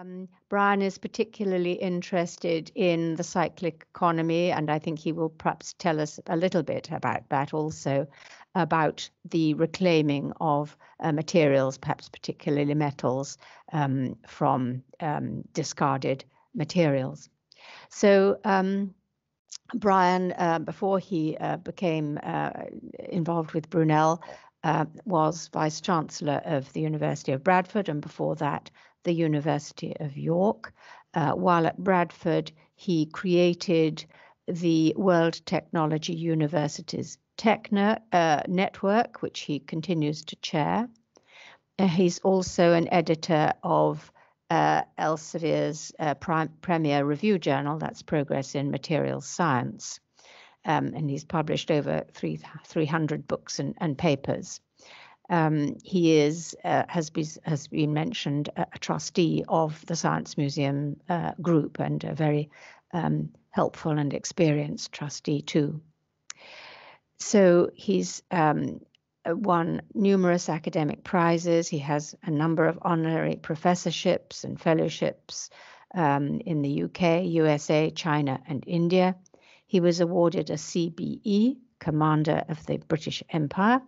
Um, Brian is particularly interested in the cyclic economy, and I think he will perhaps tell us a little bit about that also, about the reclaiming of uh, materials, perhaps particularly metals, um, from um, discarded materials. So, um, Brian, uh, before he uh, became uh, involved with Brunel, uh, was Vice Chancellor of the University of Bradford, and before that, the University of York. Uh, while at Bradford, he created the World Technology Universities Techno uh, Network, which he continues to chair. Uh, he's also an editor of uh, Elsevier's uh, premier review journal, that's Progress in Materials Science. Um, and he's published over three, 300 books and, and papers. Um, he is uh, has been has been mentioned a, a, trustee of the Science Museum uh, group and a very um, helpful and experienced trustee too. So he's um, won numerous academic prizes. He has a number of honorary professorships and fellowships um, in the UK, USA, China, and India. He was awarded a CBE, Commander of the British Empire,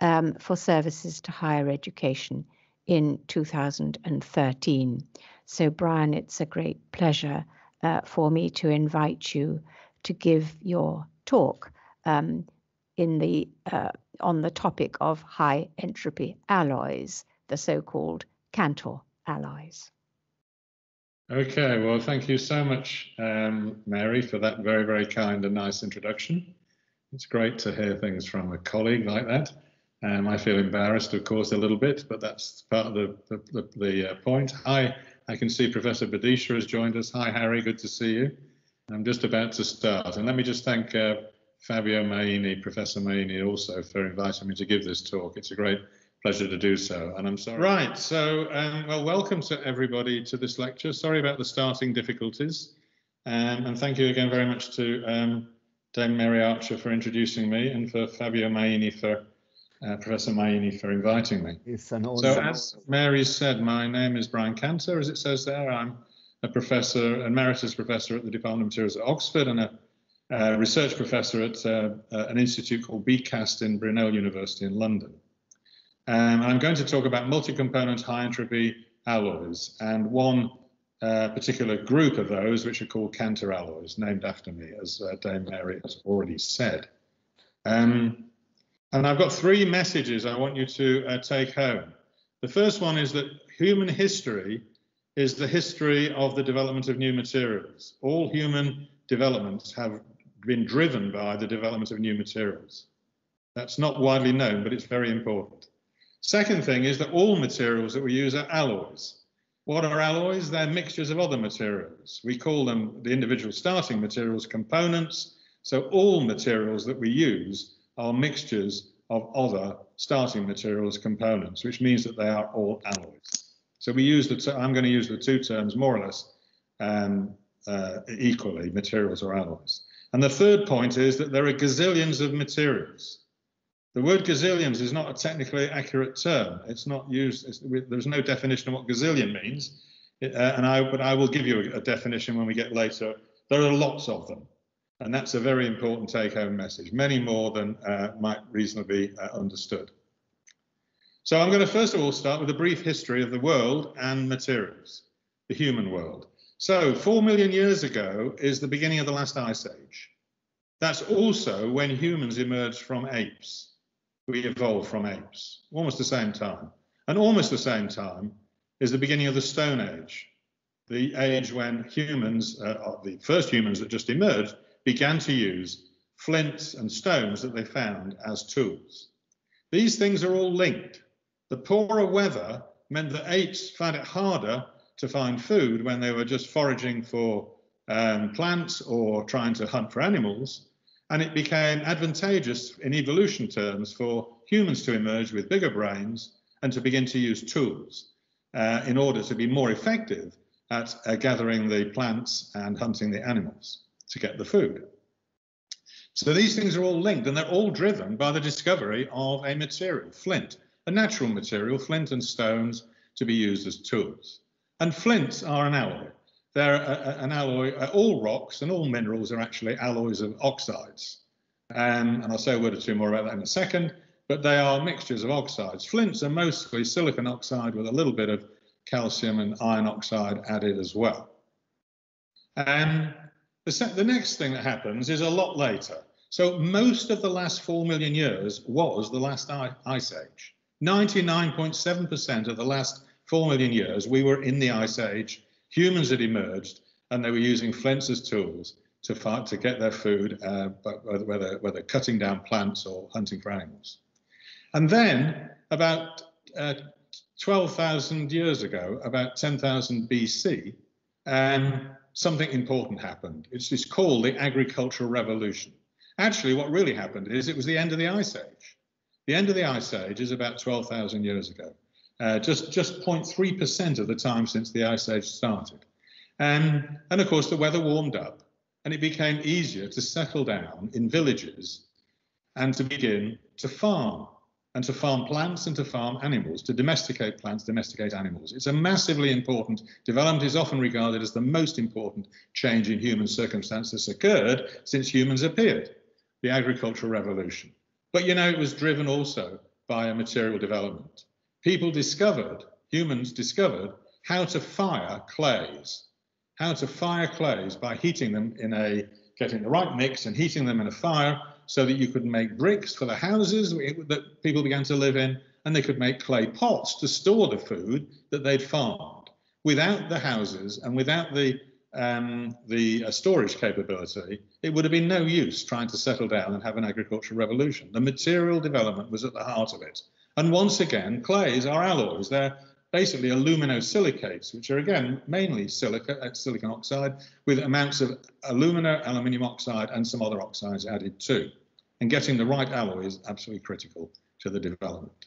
um, for services to higher education in 2013. So, Brian, it's a great pleasure uh, for me to invite you to give your talk um, in the uh, on the topic of high entropy alloys, the so-called Cantor alloys. Okay, well, thank you so much, um, Mary, for that very, very kind and nice introduction. It's great to hear things from a colleague like that. Um, I feel embarrassed, of course, a little bit, but that's part of the, the, the, the uh, point. Hi, I can see Professor Bhadeshia has joined us. Hi, Harry, good to see you. I'm just about to start. And let me just thank uh, Fabio Miani, Professor Miani, also for inviting me to give this talk. It's a great pleasure to do so. And I'm sorry. Right. So, um, well, welcome to everybody to this lecture. Sorry about the starting difficulties. Um, and thank you again very much to um, Dame Mary Archer for introducing me and for Fabio Miani for uh, Professor Miani for inviting me. It's an. So as Mary said, my name is Brian Cantor, as it says there. I'm a professor, emeritus professor at the Department of Materials at Oxford and a uh, research professor at uh, uh, an institute called BCAST in Brunel University in London. Um, I'm going to talk about multi-component high entropy alloys and one uh, particular group of those which are called Cantor alloys, named after me, as uh, Dame Mary has already said. Um, and I've got three messages I want you to uh, take home. The first one is that human history is the history of the development of new materials. All human developments have been driven by the development of new materials. That's not widely known, but it's very important. Second thing is that all materials that we use are alloys. What are alloys? They're mixtures of other materials. We call them the individual starting materials components. So all materials that we use are mixtures of other starting materials components, which means that they are all alloys. So we use the, I'm going to use the two terms more or less um, uh, equally, materials or alloys. And the third point is that there are gazillions of materials. The word gazillions is not a technically accurate term. It's not used, it's, there's no definition of what gazillion means. uh, and I, but I will give you a, a definition when we get later. There are lots of them. And that's a very important take home message, many more than uh, might reasonably uh, understood. So I'm going to first of all start with a brief history of the world and materials, the human world. So, four million years ago is the beginning of the last ice age. That's also when humans emerged from apes. We evolved from apes, almost the same time. And almost the same time is the beginning of the Stone Age, the age when humans, uh, the first humans that just emerged, began to use flints and stones that they found as tools. These things are all linked. The poorer weather meant that apes found it harder to find food when they were just foraging for um, plants or trying to hunt for animals. And it became advantageous in evolution terms for humans to emerge with bigger brains and to begin to use tools uh, in order to be more effective at uh, gathering the plants and hunting the animals to get the food. So these things are all linked and they're all driven by the discovery of a material, flint, a natural material, flint and stones to be used as tools. And flints are an alloy. They're a, a, an alloy, uh, all rocks and all minerals are actually alloys of oxides. Um, and I'll say a word or two more about that in a second, but they are mixtures of oxides. Flints are mostly silicon oxide with a little bit of calcium and iron oxide added as well. Um, the, the next thing that happens is a lot later. So most of the last 4 million years was the last ice age. 99.7% of the last 4 million years, we were in the ice age. Humans had emerged and they were using flints as tools to, fight, to get their food, uh, whether, whether cutting down plants or hunting for animals. And then about uh, 12,000 years ago, about 10,000 BC, um, something important happened. It's, it's called the agricultural revolution. Actually, what really happened is it was the end of the ice age. The end of the ice age is about 12,000 years ago, uh, just just 0.3% of the time since the ice age started. Um, and of course, the weather warmed up, and it became easier to settle down in villages and to begin to farm and to farm plants and to farm animals, to domesticate plants, domesticate animals. It's a massively important development, is often regarded as the most important change in human circumstances occurred since humans appeared, the agricultural revolution. But you know, it was driven also by a material development. People discovered, humans discovered, how to fire clays, how to fire clays by heating them in a, getting the right mix and heating them in a fire so that you could make bricks for the houses that people began to live in, and they could make clay pots to store the food that they'd farmed. Without the houses and without the um, the uh, storage capability, it would have been no use trying to settle down and have an agricultural revolution. The material development was at the heart of it. And once again, clays are alloys. They're basically aluminosilicates, which are again mainly silica, uh, silicon oxide, with amounts of alumina, aluminium oxide, and some other oxides added too. And getting the right alloy is absolutely critical to the development.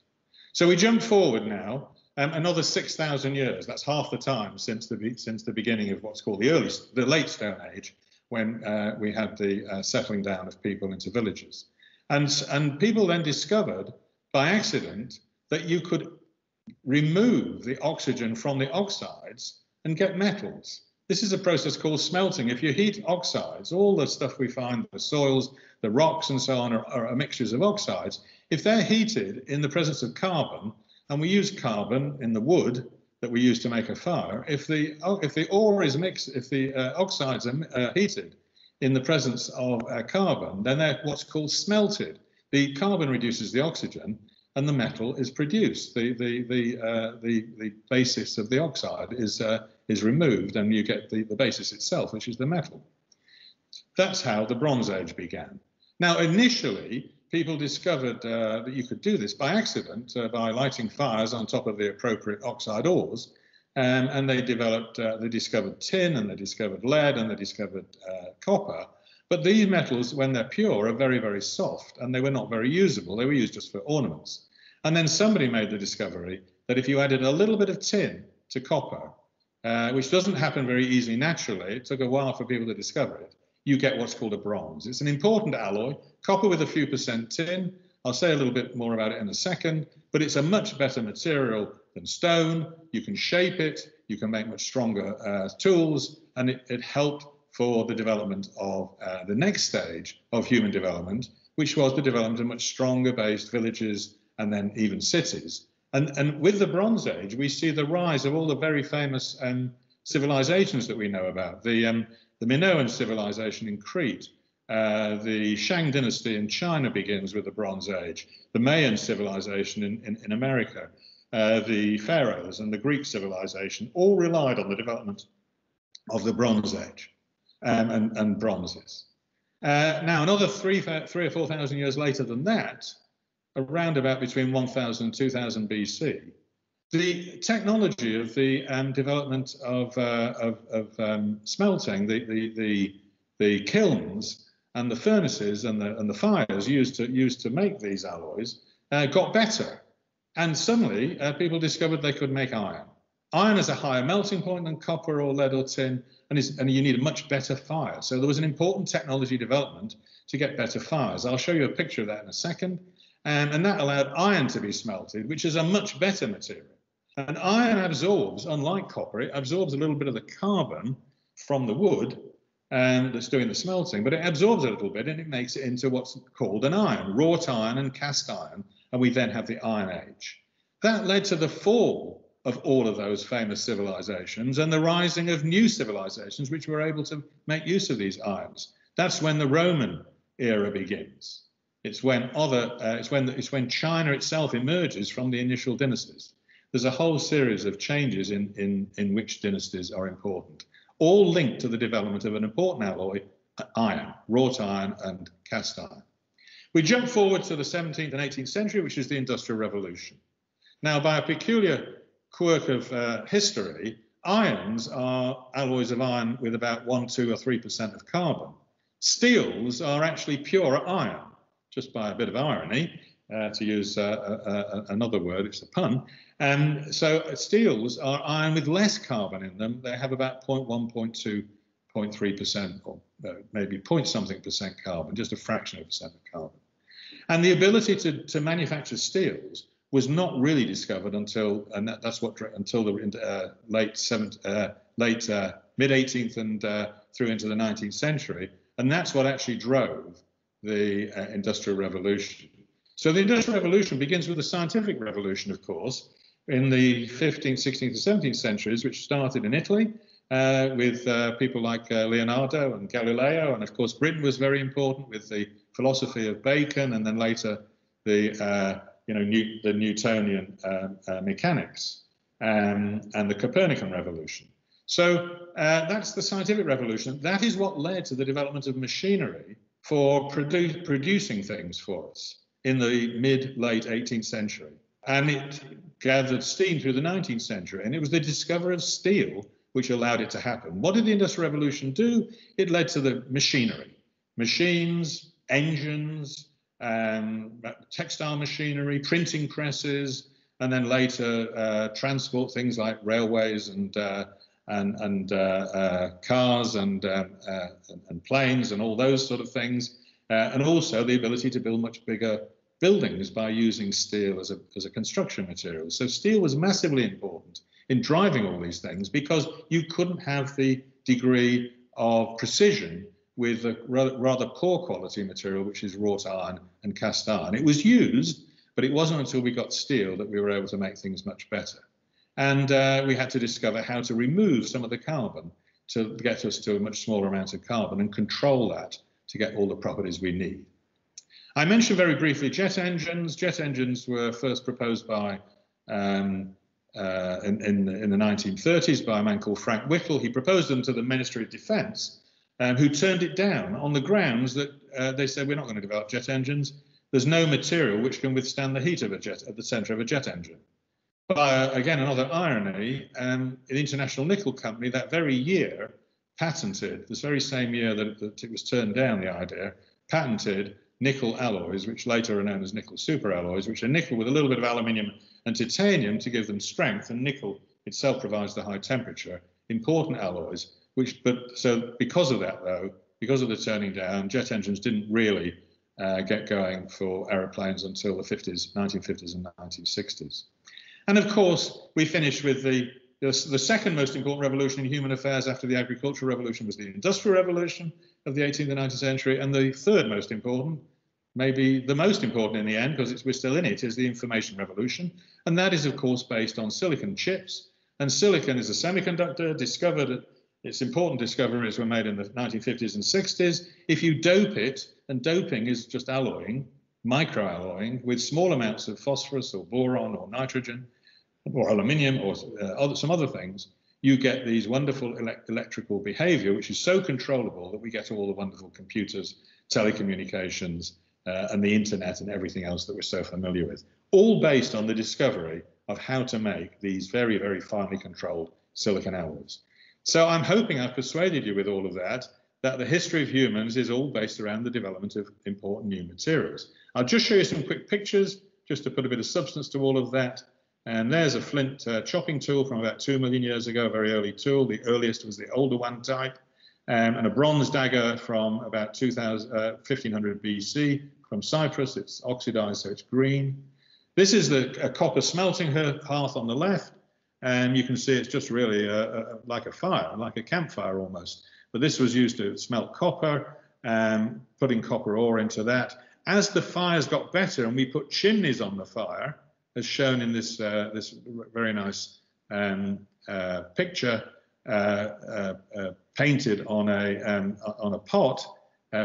So we jump forward now um, another 6,000 years. That's half the time since the since the beginning of what's called the early, the late Stone Age, when uh, we had the uh, settling down of people into villages. And, and people then discovered by accident that you could remove the oxygen from the oxides and get metals. This is a process called smelting. If you heat oxides, all the stuff we find, the soils, the rocks, and so on, are, are mixtures of oxides. If they're heated in the presence of carbon, and we use carbon in the wood that we use to make a fire, if the if the ore is mixed, if the uh, oxides are uh, heated in the presence of uh, carbon, then they're what's called smelted. The carbon reduces the oxygen, and the metal is produced. The the the uh, the, the basis of the oxide is uh, is removed, and you get the, the basis itself, which is the metal. That's how the Bronze Age began. Now, initially, people discovered uh, that you could do this by accident uh, by lighting fires on top of the appropriate oxide ores. Um, and they developed, uh, they discovered tin and they discovered lead and they discovered uh, copper. But these metals, when they're pure, are very, very soft and they were not very usable. They were used just for ornaments. And then somebody made the discovery that if you added a little bit of tin to copper, uh, which doesn't happen very easily naturally, it took a while for people to discover it, you get what's called a bronze. It's an important alloy, copper with a few percent tin. I'll say a little bit more about it in a second, but it's a much better material than stone. You can shape it, you can make much stronger uh, tools, and it, it helped for the development of uh, the next stage of human development, which was the development of much stronger based villages and then even cities. And, and with the Bronze Age, we see the rise of all the very famous um, civilizations that we know about. The, um, the Minoan civilization in Crete, uh, the Shang dynasty in China begins with the Bronze Age, the Mayan civilization in, in, in America, uh, the pharaohs and the Greek civilization all relied on the development of the Bronze Age um, and, and, bronzes. Uh, now, another three, three or 4,000 years later than that, around about between 1000 and 2000 BC, the technology of the um, development of, uh, of, of um, smelting, the, the, the, the, kilns and the furnaces and the, and the fires used to, used to make these alloys uh, got better. And suddenly uh, people discovered they could make iron. Iron has a higher melting point than copper or lead or tin, and, and you need a much better fire. So there was an important technology development to get better fires. I'll show you a picture of that in a second. Um, and that allowed iron to be smelted, which is a much better material. And iron absorbs, unlike copper, it absorbs a little bit of the carbon from the wood and that's doing the smelting, but it absorbs a little bit and it makes it into what's called an iron, wrought iron and cast iron, and we then have the Iron Age. That led to the fall of all of those famous civilizations and the rising of new civilizations which were able to make use of these irons. That's when the Roman era begins. It's when other, uh, it's when it's when China itself emerges from the initial dynasties. There's a whole series of changes in in in which dynasties are important all linked to the development of an important alloy, iron, wrought iron and cast iron. We jump forward to the 17th and 18th century, which is the Industrial Revolution. Now, by a peculiar quirk of uh, history, irons are alloys of iron with about 1, 2, or 3% of carbon. Steels are actually pure iron, just by a bit of irony, uh, to use uh, uh, uh another word, it's a pun. And so steels are iron with less carbon in them. They have about 0.1, 0.2, 0.3%, or uh, maybe point something percent carbon, just a fraction of a percent of carbon. And the ability to, to manufacture steels was not really discovered until, and that, that's what until the uh, late seventh, uh, late uh, mid 18th and uh, through into the 19th century, and that's what actually drove the uh, Industrial Revolution. So the Industrial Revolution begins with the scientific revolution, of course, in the 15th, 16th, and 17th centuries, which started in Italy uh, with uh, people like uh, Leonardo and Galileo. And of course, Britain was very important with the philosophy of Bacon and then later the, uh, you know, New, the Newtonian um, uh, mechanics um, and the Copernican revolution. So uh, that's the scientific revolution. That is what led to the development of machinery for produ producing things for us in the mid late 18th century. And it gathered steam through the 19th century. And it was the discovery of steel which allowed it to happen. What did the Industrial Revolution do? It led to the machinery, machines, engines, um, textile machinery, printing presses, and then later uh, transport things like railways and uh, and, and uh, uh cars and, um, uh, and planes and all those sort of things, uh, and also the ability to build much bigger buildings by using steel as a, as a construction material. So steel was massively important in driving all these things because you couldn't have the degree of precision with a rather poor quality material, which is wrought iron and cast iron. It was used, but it wasn't until we got steel that we were able to make things much better. And uh, we had to discover how to remove some of the carbon to get us to a much smaller amount of carbon and control that to get all the properties we need. I mentioned very briefly jet engines. Jet engines were first proposed by um, uh, in, in, in, the 1930s by a man called Frank Whittle. He proposed them to the Ministry of Defense, um, who turned it down on the grounds that uh, they said, we're not going to develop jet engines. There's no material which can withstand the heat of a jet at the center of a jet engine. But uh, again, another irony, um, the International Nickel Company that very year patented, this very same year that, that it was turned down, the idea, patented nickel alloys, which later are known as nickel superalloys, which are nickel with a little bit of aluminium and titanium to give them strength, and nickel itself provides the high temperature. Important alloys, which, but so because of that though, because of the turning down, jet engines didn't really uh, get going for aeroplanes until the 50s, 1950s and 1960s. And of course, we finish with the, the, the second most important revolution in human affairs after the agricultural revolution was the industrial revolution, of the 18th and 19th century. And the third most important, maybe the most important in the end, because we're still in it, is the information revolution. And that is, of course, based on silicon chips. And silicon is a semiconductor discovered, its important discoveries were made in the 1950s and 60s. If you dope it, and doping is just alloying, microalloying with small amounts of phosphorus or boron or nitrogen or aluminium or uh, other, some other things, you get these wonderful electrical behavior, which is so controllable that we get all the wonderful computers, telecommunications, uh, and the internet and everything else that we're so familiar with, all based on the discovery of how to make these very, very finely controlled silicon alloys. So I'm hoping I've persuaded you with all of that, that the history of humans is all based around the development of important new materials. I'll just show you some quick pictures, just to put a bit of substance to all of that. And there's a flint uh, chopping tool from about 2 million years ago, a very early tool. The earliest was the Oldowan type. Um, and a bronze dagger from about 2000, uh, 1500 BC from Cyprus. It's oxidized, so it's green. This is the, a copper smelting hearth on the left. and you can see it's just really a, a, like a fire, like a campfire almost. But this was used to smelt copper, um, putting copper ore into that. As the fires got better and we put chimneys on the fire, as shown in this, uh, this very nice um, uh, picture uh, uh, uh painted on a, um, on a pot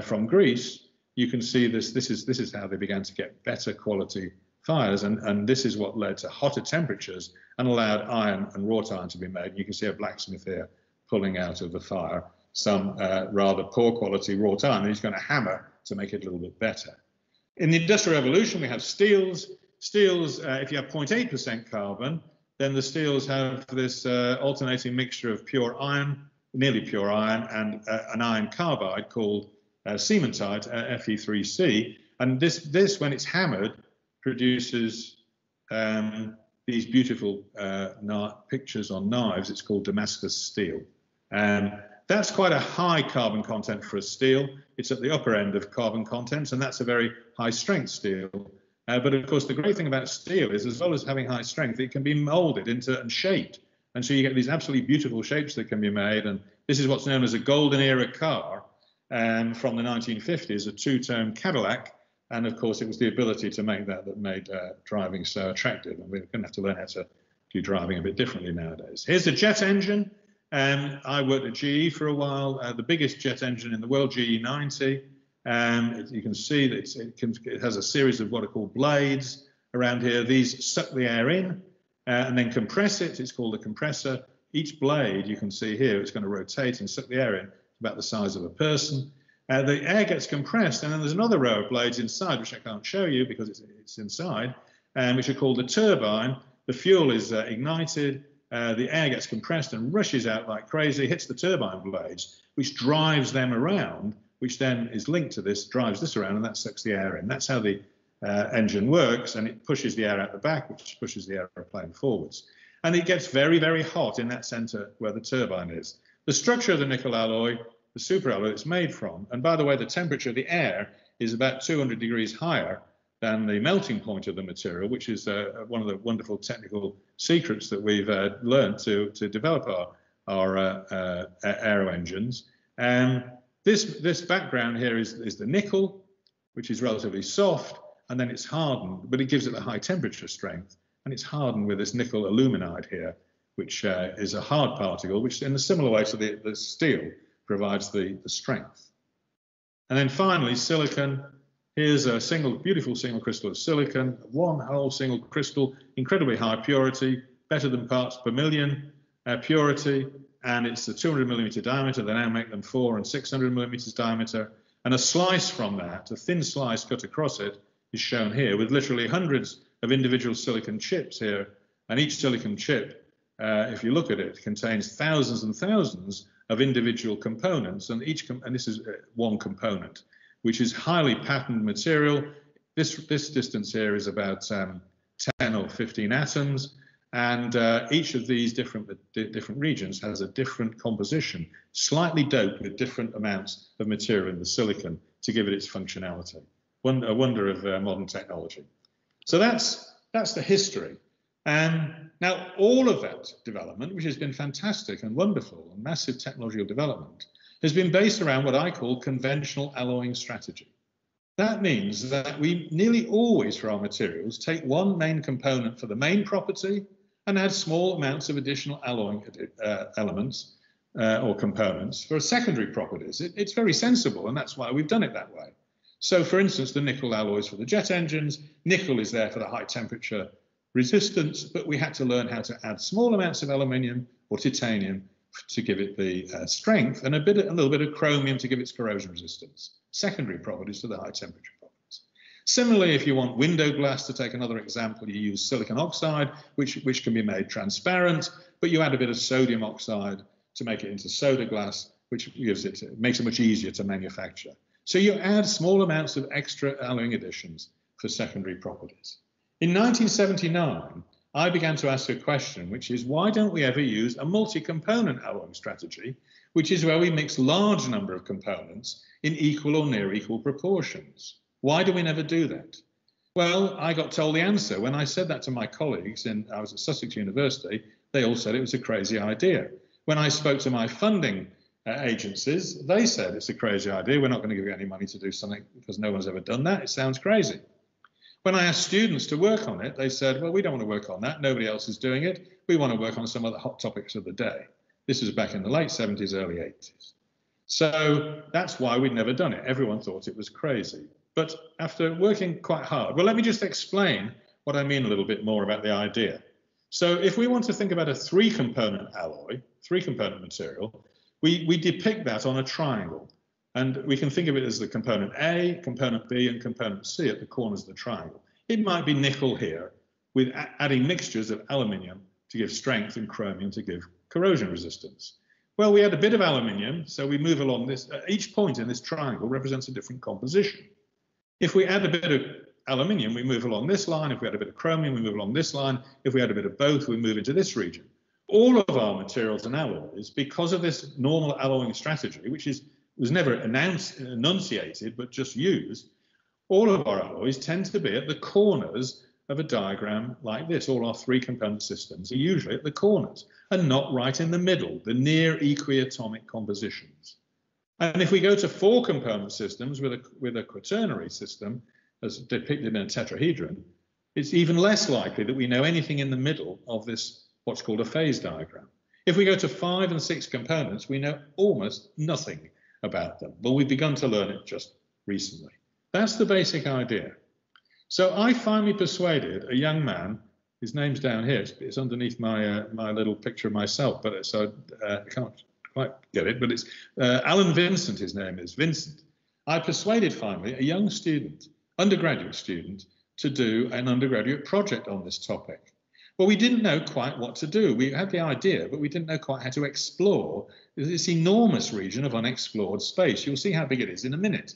from Greece, you can see this, this, is, this is how they began to get better quality fires. And, and this is what led to hotter temperatures and allowed iron and wrought iron to be made. You can see a blacksmith here pulling out of the fire some rather poor quality wrought iron. And he's going to hammer to make it a little bit better. In the Industrial Revolution, we have steels. Steels, uh, if you have 0.8% carbon, then the steels have this uh, alternating mixture of pure iron, nearly pure iron, and uh, an iron carbide called uh, cementite, uh, Fe3C. And this, this, when it's hammered, produces um, these beautiful pictures on knives. It's called Damascus steel. And that's quite a high carbon content for a steel. It's at the upper end of carbon contents, and that's a very high strength steel. Uh, but of course, the great thing about steel is, as well as having high strength, it can be molded into and shaped. And so you get these absolutely beautiful shapes that can be made. And this is what's known as a golden era car um, from the 1950s, a two tone Cadillac and of course, it was the ability to make that that made uh, driving so attractive. And we're going to have to learn how to do driving a bit differently nowadays. Here's a jet engine. Um, I worked at GE for a while, uh, the biggest jet engine in the world, GE 90. Um, it, you can see that it, can, it, has a series of what are called blades around here. These suck the air in uh, and then compress it. It's called a compressor. Each blade, you can see here, it's going to rotate and suck the air in about the size of a person uh, the air gets compressed, and then there's another row of blades inside, which I can't show you because it's, it's inside, um, which are called the turbine. The fuel is uh, ignited, uh, the air gets compressed and rushes out like crazy, hits the turbine blades, which drives them around, which then is linked to this, drives this around, and that sucks the air in. That's how the uh, engine works, and it pushes the air out the back, which pushes the aeroplane forwards. And it gets very, very hot in that center where the turbine is. The structure of the nickel alloy the superalloy it's made from. And by the way, the temperature of the air is about 200 degrees higher than the melting point of the material, which is uh, one of the wonderful technical secrets that we've uh, learned to, to develop our, our uh, uh aero engines. And this, this background here is, is the nickel, which is relatively soft, and then it's hardened, but it gives it a high temperature strength. And it's hardened with this nickel aluminide here, which uh, is a hard particle, which in a similar way to the, the steel provides the, the strength. And then finally, silicon. Here's a single, beautiful single crystal of silicon, one whole single crystal, incredibly high purity, better than parts per million uh, purity, and it's the 200 millimeter diameter. They now make them four and 600 millimeters diameter. And a slice from that, a thin slice cut across it, is shown here with literally hundreds of individual silicon chips here. And each silicon chip, uh, if you look at it, contains thousands and thousands of individual components, and each com and this is uh, one component, which is highly patterned material. This this distance here is about um, 10 or 15 atoms, and uh, each of these different different regions has a different composition, slightly doped with different amounts of material in the silicon to give it its functionality. A wonder of uh, modern technology. So that's that's the history. And now, all of that development, which has been fantastic and wonderful and massive technological development, has been based around what I call conventional alloying strategy. That means that we nearly always, for our materials, take one main component for the main property and add small amounts of additional alloying uh, elements uh, or components for secondary properties. It, it's very sensible, and that's why we've done it that way. So, for instance, the nickel alloys for the jet engines, nickel is there for the high temperature resistance, but we had to learn how to add small amounts of aluminium or titanium to give it the uh, strength and a bit, a little bit of chromium to give its corrosion resistance. Secondary properties to the high temperature. Similarly, if you want window glass, to take another example, you use silicon oxide, which, which can be made transparent, but you add a bit of sodium oxide to make it into soda glass, which gives it, makes it much easier to manufacture. So you add small amounts of extra alloying additions for secondary properties. In 1979, I began to ask a question, which is why don't we ever use a multi-component alloying strategy, which is where we mix large number of components in equal or near equal proportions? Why do we never do that? Well, I got told the answer when I said that to my colleagues, and I was at Sussex University, they all said it was a crazy idea. When I spoke to my funding uh, agencies, they said it's a crazy idea. We're not going to give you any money to do something because no one's ever done that. It sounds crazy. When I asked students to work on it, they said, well, we don't want to work on that. Nobody else is doing it. We want to work on some of the hot topics of the day. This was back in the late 70s, early 80s. So that's why we'd never done it. Everyone thought it was crazy. But after working quite hard, well, let me just explain what I mean a little bit more about the idea. So if we want to think about a three component alloy, three component material, we, we depict that on a triangle. And we can think of it as the component A, component B, and component C at the corners of the triangle. It might be nickel here, with adding mixtures of aluminium to give strength and chromium to give corrosion resistance. Well, we add a bit of aluminium, so we move along this. Uh, each point in this triangle represents a different composition. If we add a bit of aluminium, we move along this line. If we add a bit of chromium, we move along this line. If we add a bit of both, we move into this region. All of our materials and alloys, because of this normal alloying strategy, which is was never announced, enunciated, but just used, all of our alloys tend to be at the corners of a diagram like this. All our three component systems are usually at the corners and not right in the middle, the near equiatomic compositions. And if we go to four component systems with a, with a quaternary system, as depicted in a tetrahedron, it's even less likely that we know anything in the middle of this, what's called a phase diagram. If we go to five and six components, we know almost nothing about them. Well, we've begun to learn it just recently. That's the basic idea. So I finally persuaded a young man. His name's down here. It's, it's underneath my uh, my little picture of myself, but so uh, I can't quite get it. But it's uh, Alan Vincent. His name is Vincent. I persuaded finally a young student, undergraduate student, to do an undergraduate project on this topic. Well, we didn't know quite what to do. We had the idea, but we didn't know quite how to explore this enormous region of unexplored space. You'll see how big it is in a minute.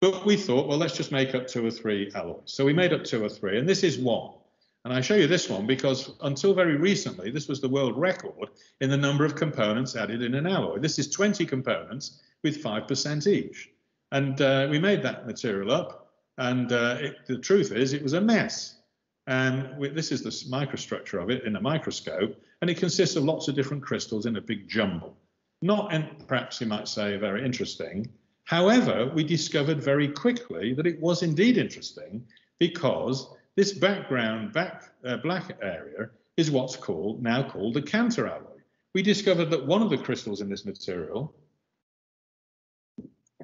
But we thought, well, let's just make up two or three alloys. So we made up two or three, and this is one. And I show you this one because until very recently, this was the world record in the number of components added in an alloy. This is 20 components with 5% each. And uh, we made that material up, and uh, it, the truth is, it was a mess. And we, this is the microstructure of it in a microscope, and it consists of lots of different crystals in a big jumble. Not, and perhaps you might say, very interesting. However, we discovered very quickly that it was indeed interesting because this background back, uh, black area is what's called now called the Cantor alloy. We discovered that one of the crystals in this material,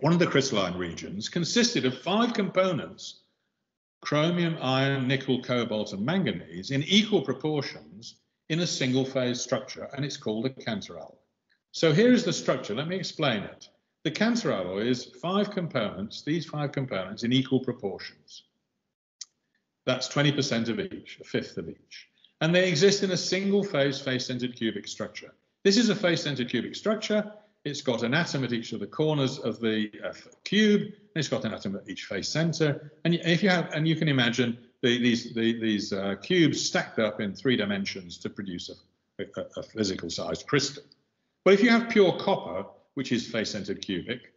one of the crystalline regions, consisted of five components chromium, iron, nickel, cobalt, and manganese in equal proportions in a single phase structure, and it's called a Cantor alloy. So here is the structure. Let me explain it. The Cantor alloy is five components, these five components in equal proportions. That's 20% of each, a fifth of each. And they exist in a single phase face-centered cubic structure. This is a face-centered cubic structure. It's got an atom at each of the corners of the uh, cube, and it's got an atom at each face center. And if you have, and you can imagine the, these the, these uh, cubes stacked up in three dimensions to produce a, a, a physical-sized crystal. But if you have pure copper, which is face-centered cubic,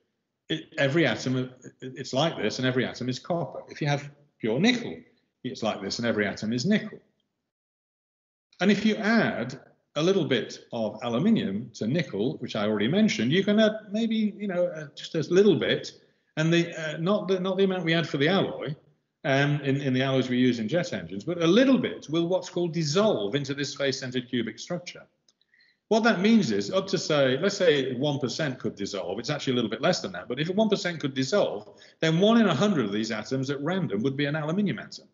it, every atom it's like this, and every atom is copper. If you have pure nickel, it's like this, and every atom is nickel. And if you add a little bit of aluminium to nickel, which I already mentioned, you can add maybe you know uh, just a little bit, and the uh, not the not the amount we add for the alloy, um, in, in the alloys we use in jet engines, but a little bit will what's called dissolve into this face-centered cubic structure. What that means is up to say, let's say 1% could dissolve. It's actually a little bit less than that. But if 1% could dissolve, then one in 100 of these atoms at random would be an aluminium atom.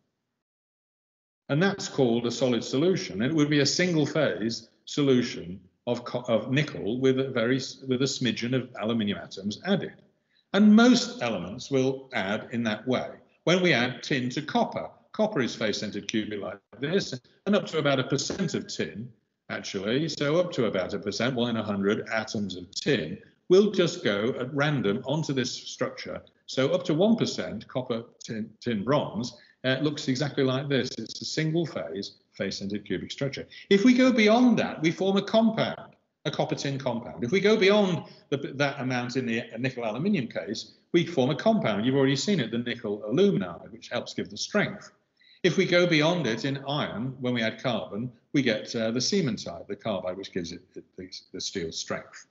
And that's called a solid solution. It would be a single phase solution of, of nickel with a very with a smidgen of aluminium atoms added. And most elements will add in that way. When we add tin to copper, copper is face-centered cubic like this, and up to about a percent of tin, actually, so up to about a percent, one in a hundred atoms of tin, will just go at random onto this structure. So up to 1% copper, tin, tin bronze, uh, looks exactly like this. It's a single phase face-centered cubic structure. If we go beyond that, we form a compound, a copper tin compound. If we go beyond the, that amount in the nickel aluminium case, we form a compound. You've already seen it, the nickel aluminide, which helps give the strength. If we go beyond it in iron, when we add carbon, we get uh, the cementite, the carbide, which gives it the, the steel strength.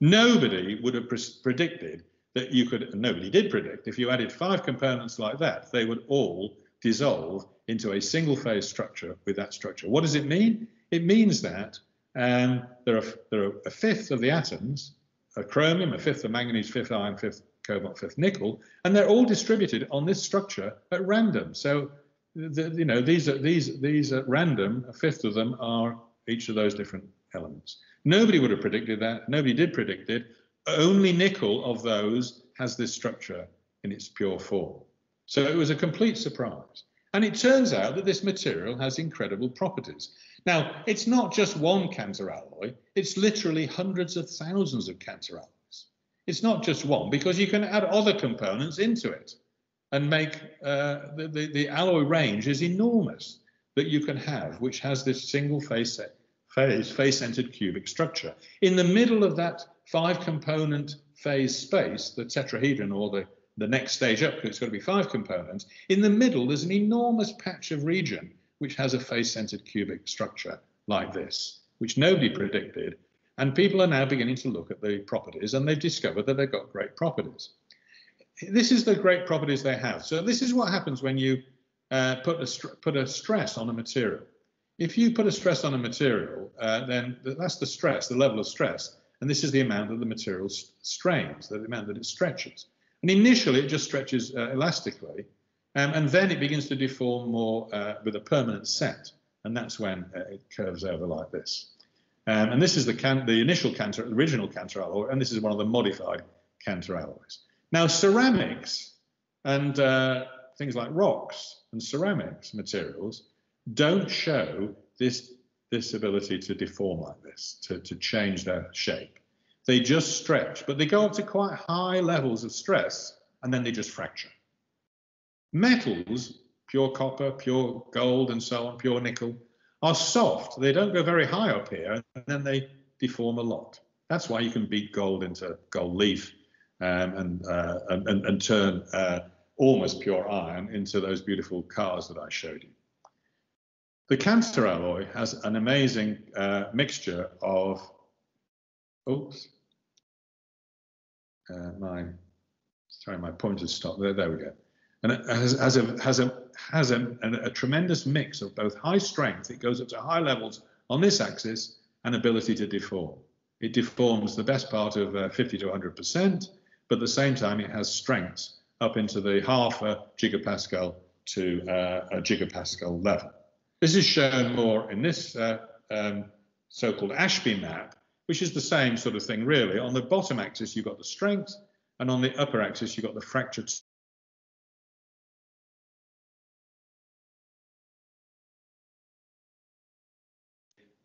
Nobody would have pre predicted that you could, nobody did predict, if you added five components like that, they would all dissolve into a single phase structure with that structure. What does it mean? It means that um, there, are, there are a fifth of the atoms, a chromium, a fifth of manganese, fifth iron, fifth cobalt, fifth nickel, and they're all distributed on this structure at random. So, the, you know, these are these these at random. A fifth of them are each of those different elements. Nobody would have predicted that. Nobody did predict it. Only nickel of those has this structure in its pure form. So it was a complete surprise. And it turns out that this material has incredible properties. Now, it's not just one Cantor alloy, it's literally hundreds of thousands of Cantor alloys. It's not just one because you can add other components into it and make uh, the, the, the, alloy range is enormous that you can have, which has this single face, phase, face-centered cubic structure. In the middle of that five component phase space, the tetrahedron or the, the next stage up, because it's got to be five components, in the middle there's an enormous patch of region which has a face-centered cubic structure like this, which nobody predicted. And people are now beginning to look at the properties and they've discovered that they've got great properties. This is the great properties they have. So this is what happens when you uh, put, a put a stress on a material. If you put a stress on a material, uh, then that's the stress, the level of stress. And this is the amount that the material strains, the amount that it stretches. And initially, it just stretches uh, elastically, um, and then it begins to deform more uh, with a permanent set. And that's when uh, it curves over like this. Um, and this is the, the initial cantor, original cantor alloy, and this is one of the modified cantor alloys. Now, ceramics and uh, things like rocks and ceramics materials don't show this this ability to deform like this, to, to change their shape. They just stretch, but they go up to quite high levels of stress and then they just fracture. Metals, pure copper, pure gold, and so on, pure nickel, are soft. They don't go very high up here and then they deform a lot. That's why you can beat gold into gold leaf um, and, uh, and, and, turn uh, almost pure iron into those beautiful cars that I showed you. The Cantor alloy has an amazing uh, mixture of, oops, uh, my, sorry, my pointer stopped there, there we go. And it has, has, a, has, a, has a, a, a tremendous mix of both high strength, it goes up to high levels on this axis, and ability to deform. It deforms the best part of uh, 50 to 100%, but at the same time, it has strengths up into the half a gigapascal to uh, a gigapascal level. This is shown more in this uh, um, so-called Ashby map, which is the same sort of thing, really. On the bottom axis, you've got the strength, and on the upper axis, you've got the fracture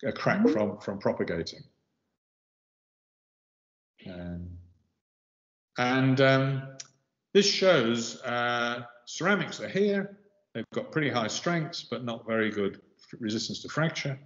a crack mm-hmm. from from propagating. Um, and um, this shows uh, ceramics are here, They've got pretty high strengths, but not very good resistance to fracture.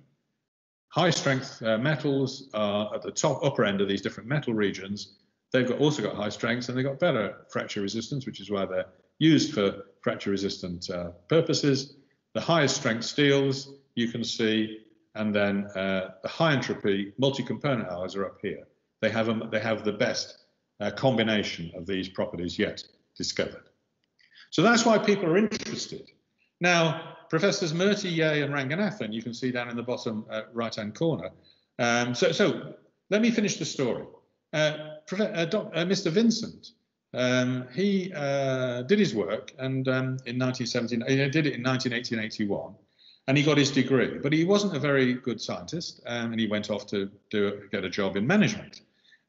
High strength uh, metals are at the top upper end of these different metal regions. They've got, also got high strengths and they've got better fracture resistance, which is why they're used for fracture resistant uh, purposes. The highest strength steels you can see, and then uh, the high entropy multi-component alloys are up here. They have, a, they have the best uh, combination of these properties yet discovered. So that's why people are interested. Now, Professors Murty, Yeh, and Ranganathan, you can see down in the bottom uh, right-hand corner. Um, so, so let me finish the story. Uh, uh, Mr. Uh, Vincent, um, he uh, did his work and um, in 1917, he did it in 1981, and he got his degree. But he wasn't a very good scientist, um, and he went off to do get a job in management.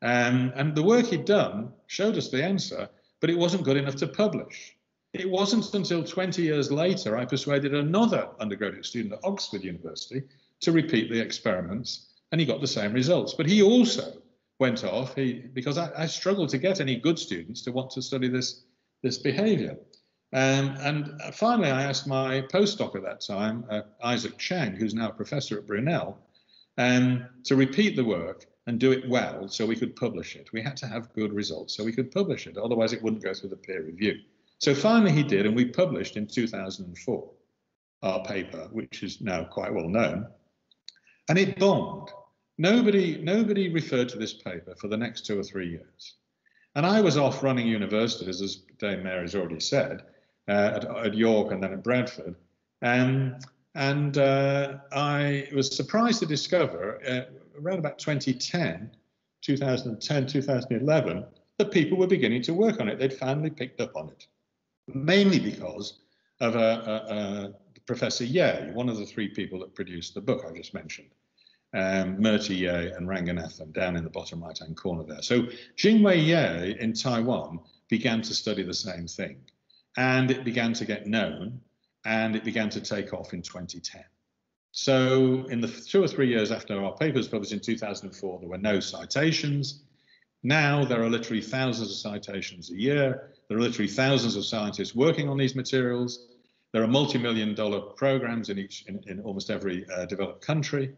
Um, and the work he'd done showed us the answer, but it wasn't good enough to publish. It wasn't until 20 years later I persuaded another undergraduate student at Oxford University to repeat the experiments, and he got the same results. But he also went off he, because I, I struggled to get any good students to want to study this, this behavior. Um, and finally, I asked my postdoc at that time, uh, Isaac Chang, who's now a professor at Brunel, um, to repeat the work and do it well so we could publish it. We had to have good results so we could publish it, otherwise, it wouldn't go through the peer review. So finally he did, and we published in 2004. our paper, which is now quite well known, and it bombed. Nobody, nobody referred to this paper for the next two or three years. And I was off running universities, as Dame Mary's already said, uh, at, at, York and then at Bradford. Um, and uh, I was surprised to discover uh, around about 2010, 2010, 2011, that people were beginning to work on it. They'd finally picked up on it, mainly because of a, a, a Professor Yeh, one of the three people that produced the book I just mentioned, um, Murty Yeh and Ranganathan down in the bottom right hand corner there. So Jien-Wei Yeh in Taiwan began to study the same thing and it began to get known and it began to take off in 2010. So in the two or three years after our paper was published in 2004, there were no citations. Now there are literally thousands of citations a year. There are literally thousands of scientists working on these materials. There are multi-million dollar programs in each, in, in almost every uh, developed country,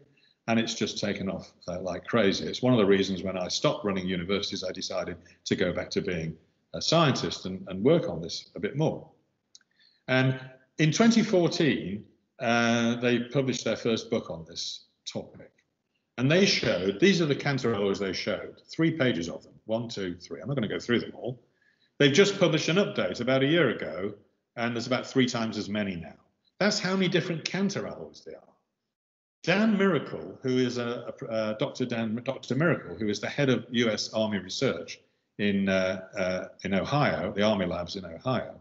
and it's just taken off uh, like crazy. It's one of the reasons when I stopped running universities, I decided to go back to being a scientist and, and work on this a bit more. And in 2014, uh, they published their first book on this topic. And they showed, these are the Cantor alloys they showed, three pages of them, one, two, three. I'm not going to go through them all. They've just published an update about a year ago and there's about three times as many now. That's how many different Cantor alloys there are. Dan Miracle, who is a, a, a Dr. Dan Dr. Miracle, who is the head of U.S. Army research in uh, uh, in Ohio, the Army labs in Ohio,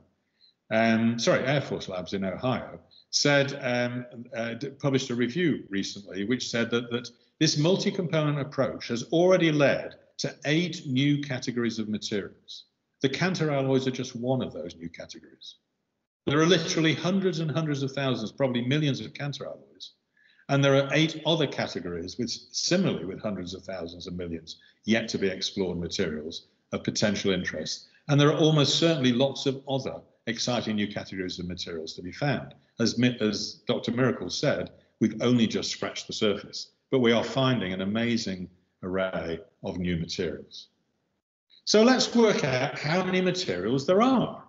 um, sorry, Air Force labs in Ohio, said um, uh, published a review recently which said that that this multi-component approach has already led to eight new categories of materials. The Cantor alloys are just one of those new categories. There are literally hundreds and hundreds of thousands, probably millions of Cantor alloys. And there are eight other categories with similarly with hundreds of thousands and millions yet to be explored materials of potential interest. And there are almost certainly lots of other exciting new categories of materials to be found. As, as Dr. Miracle said, we've only just scratched the surface, but we are finding an amazing array of new materials. So let's work out how many materials there are.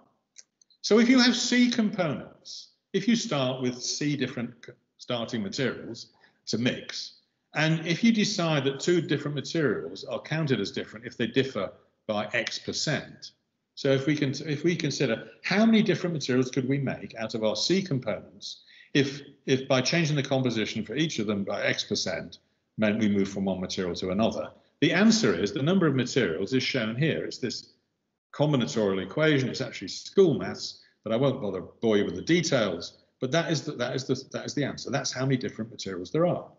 So if you have C components, if you start with C different starting materials to mix, and if you decide that two different materials are counted as different if they differ by X percent, so if we can if we consider how many different materials could we make out of our C components if if by changing the composition for each of them by X percent meant we move from one material to another, the answer is the number of materials is shown here. It's this combinatorial equation. It's actually school maths, but I won't bother bore you with the details. But that is the, that is the that is the answer. That's how many different materials there are.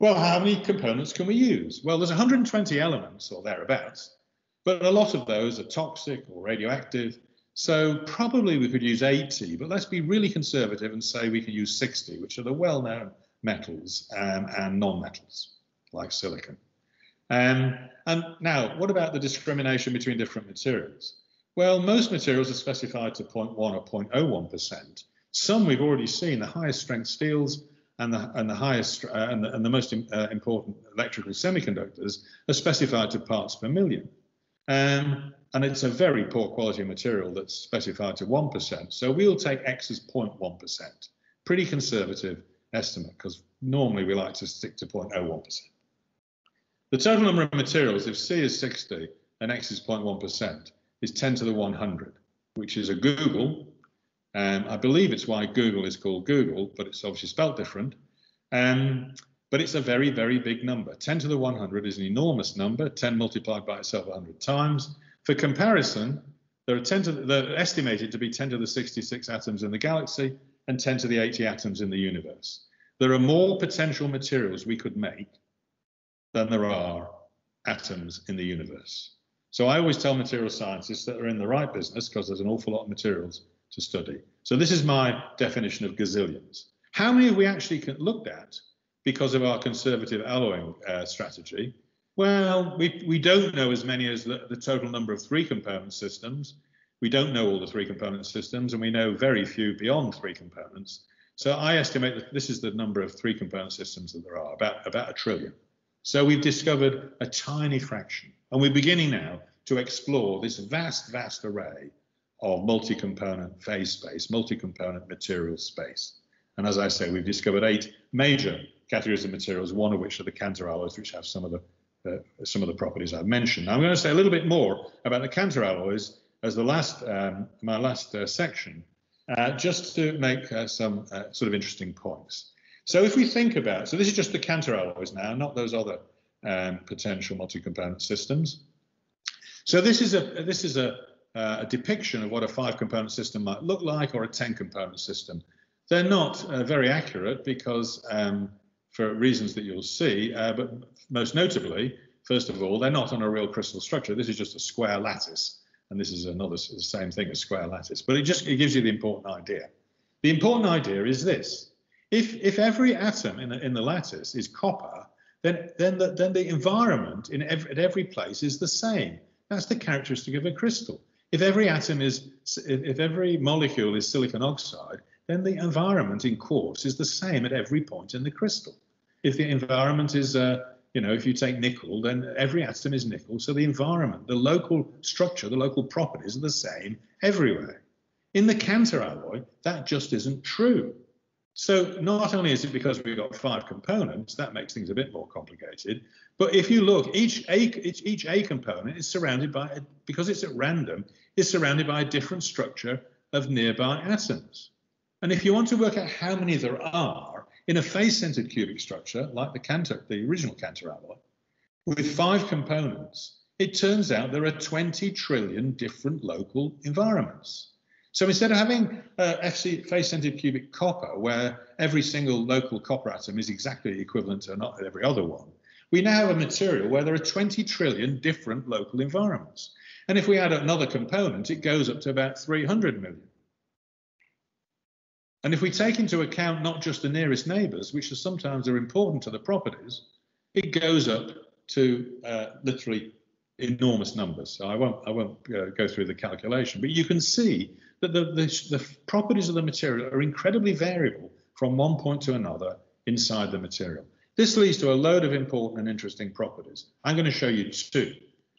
Well, how many components can we use? Well, there's 120 elements or thereabouts, but a lot of those are toxic or radioactive. So probably we could use 80, but let's be really conservative and say we can use 60, which are the well-known metals um, and non-metals like silicon. Um, and now, what about the discrimination between different materials? Well, most materials are specified to 0.1 or 0.01%. Some we've already seen, the highest strength steels and the, and the highest uh, and, the, and, the, most uh, important electrical semiconductors are specified to parts per million. Um, and it's a very poor quality material that's specified to 1%. So we'll take X as 0.1%. Pretty conservative estimate because normally we like to stick to 0.01%. The total number of materials, if C is 60 and X is 0.1%, is 10 to the 100, which is a googol. Um, I believe it's why Google is called Google, but it's obviously spelled different. Um, but it's a very, very big number. 10 to the 100 is an enormous number, 10 multiplied by itself 100 times. For comparison, there are 10 to the, they're estimated to be 10 to the 66 atoms in the galaxy and 10 to the 80 atoms in the universe. There are more potential materials we could make than there are atoms in the universe. So I always tell material scientists that they're in the right business because there's an awful lot of materials to study. So this is my definition of gazillions. How many have we actually looked at because of our conservative alloying uh, strategy? Well, we, we don't know as many as the, the total number of three component systems. We don't know all the three component systems, and we know very few beyond three components. So I estimate that this is the number of three component systems that there are, about, about a trillion. So we've discovered a tiny fraction, and we're beginning now to explore this vast, vast array of multi-component phase space, multi-component material space. And as I say, we've discovered eight major categories of materials, one of which are the Cantor alloys, which have some of the uh, some of the properties I've mentioned. Now, I'm going to say a little bit more about the Cantor alloys as the last um, my last uh, section, uh, just to make uh, some uh, sort of interesting points. So if we think about, so this is just the Cantor alloys now, not those other um, potential multi-component systems. So this is a this is a, uh, a depiction of what a five-component system might look like, or a ten-component system. They're not uh, very accurate because, um, for reasons that you'll see, uh, but most notably, first of all, they're not on a real crystal structure. This is just a square lattice, and this is another the same thing as square lattice. But it just it gives you the important idea. The important idea is this: if if every atom in the, in the lattice is copper, then then the, then the environment in at every place is the same. That's the characteristic of a crystal. If every atom is if every molecule is silicon oxide, then the environment in quartz is the same at every point in the crystal. If the environment is, uh, you know, if you take nickel, then every atom is nickel. So the environment, the local structure, the local properties are the same everywhere. In the Cantor alloy, that just isn't true. So not only is it because we've got five components, that makes things a bit more complicated, but if you look, each A, each, each A component is surrounded by, because it's at random, is surrounded by a different structure of nearby atoms. And if you want to work out how many there are in a face-centered cubic structure, like the Cantor, the original Cantor alloy, with five components, it turns out there are 20 trillion different local environments. So instead of having uh, FC face-centered cubic copper, where every single local copper atom is exactly equivalent to not every other one, we now have a material where there are 20 trillion different local environments. And if we add another component, it goes up to about 300 million. And if we take into account not just the nearest neighbours, which are sometimes are important to the properties, it goes up to uh, literally enormous numbers. So I won't, I won't uh, go through the calculation, but you can see that the, the, the properties of the material are incredibly variable from one point to another inside the material. This leads to a load of important and interesting properties. I'm going to show you two.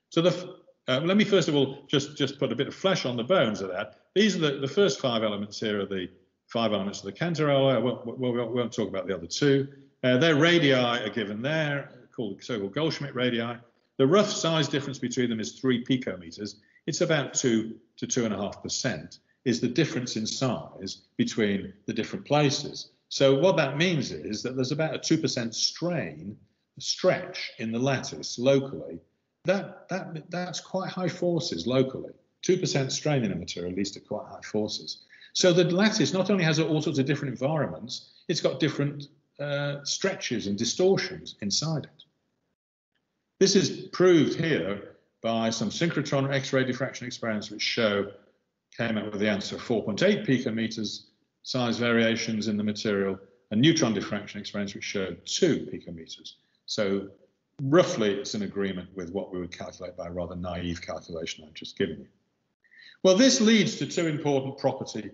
So the, uh, let me first of all just, just put a bit of flesh on the bones of that. These are the, the first five elements here are the five elements of the Cantor alloy. I won't, we won't talk about the other two. Uh, their radii are given there, called so-called Goldschmidt radii. The rough size difference between them is three picometers. It's about two to two and a half percent is the difference in size between the different places. So what that means is that there's about a 2% strain stretch in the lattice locally. That, that, that's quite high forces locally. 2% strain in a material leads to quite high forces. So the lattice not only has all sorts of different environments, it's got different uh, stretches and distortions inside it. This is proved here by some synchrotron X-ray diffraction experiments which show, came up with the answer 4.8 picometers size variations in the material, and neutron diffraction experiments which showed 2 picometers. So roughly it's in agreement with what we would calculate by a rather naive calculation I've just given you. Well, this leads to two important property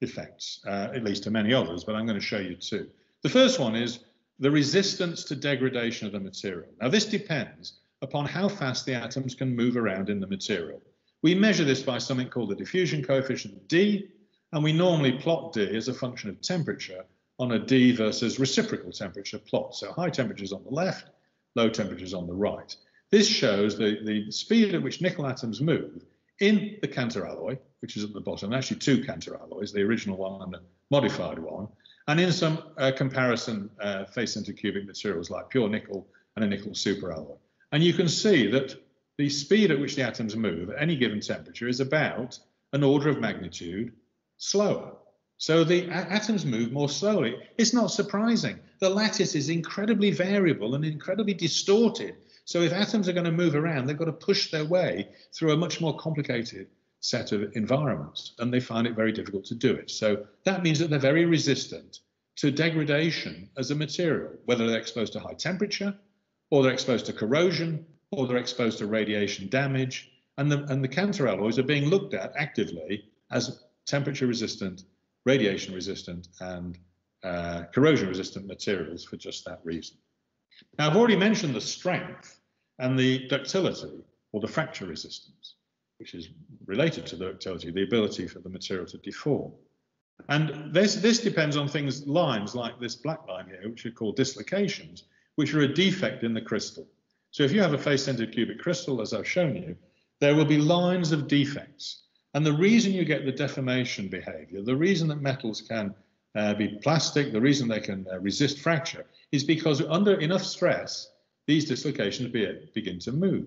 effects, uh, at least to many others, but I'm going to show you two. The first one is the resistance to degradation of the material. Now, this depends upon how fast the atoms can move around in the material. We measure this by something called the diffusion coefficient D, and we normally plot D as a function of temperature on a D versus reciprocal temperature plot. So high temperatures on the left, low temperatures on the right. This shows the, the speed at which nickel atoms move in the Cantor alloy, which is at the bottom, actually two Cantor alloys, the original one and the modified one, and in some uh, comparison uh, face-centered cubic materials like pure nickel and a nickel superalloy. And you can see that the speed at which the atoms move at any given temperature is about an order of magnitude slower. So the atoms move more slowly. It's not surprising. The lattice is incredibly variable and incredibly distorted so if atoms are going to move around, they've got to push their way through a much more complicated set of environments, and they find it very difficult to do it. So that means that they're very resistant to degradation as a material, whether they're exposed to high temperature, or they're exposed to corrosion, or they're exposed to radiation damage. And the, and the Cantor alloys are being looked at actively as temperature resistant, radiation resistant, and uh, corrosion resistant materials for just that reason. Now, I've already mentioned the strength and the ductility or the fracture resistance, which is related to the ductility, the ability for the material to deform. And this, this depends on things, lines like this black line here, which are called dislocations, which are a defect in the crystal. So if you have a face-centered cubic crystal, as I've shown you, there will be lines of defects. And the reason you get the deformation behavior, the reason that metals can uh, be plastic, the reason they can uh, resist fracture, is because under enough stress, these dislocations be, begin to move.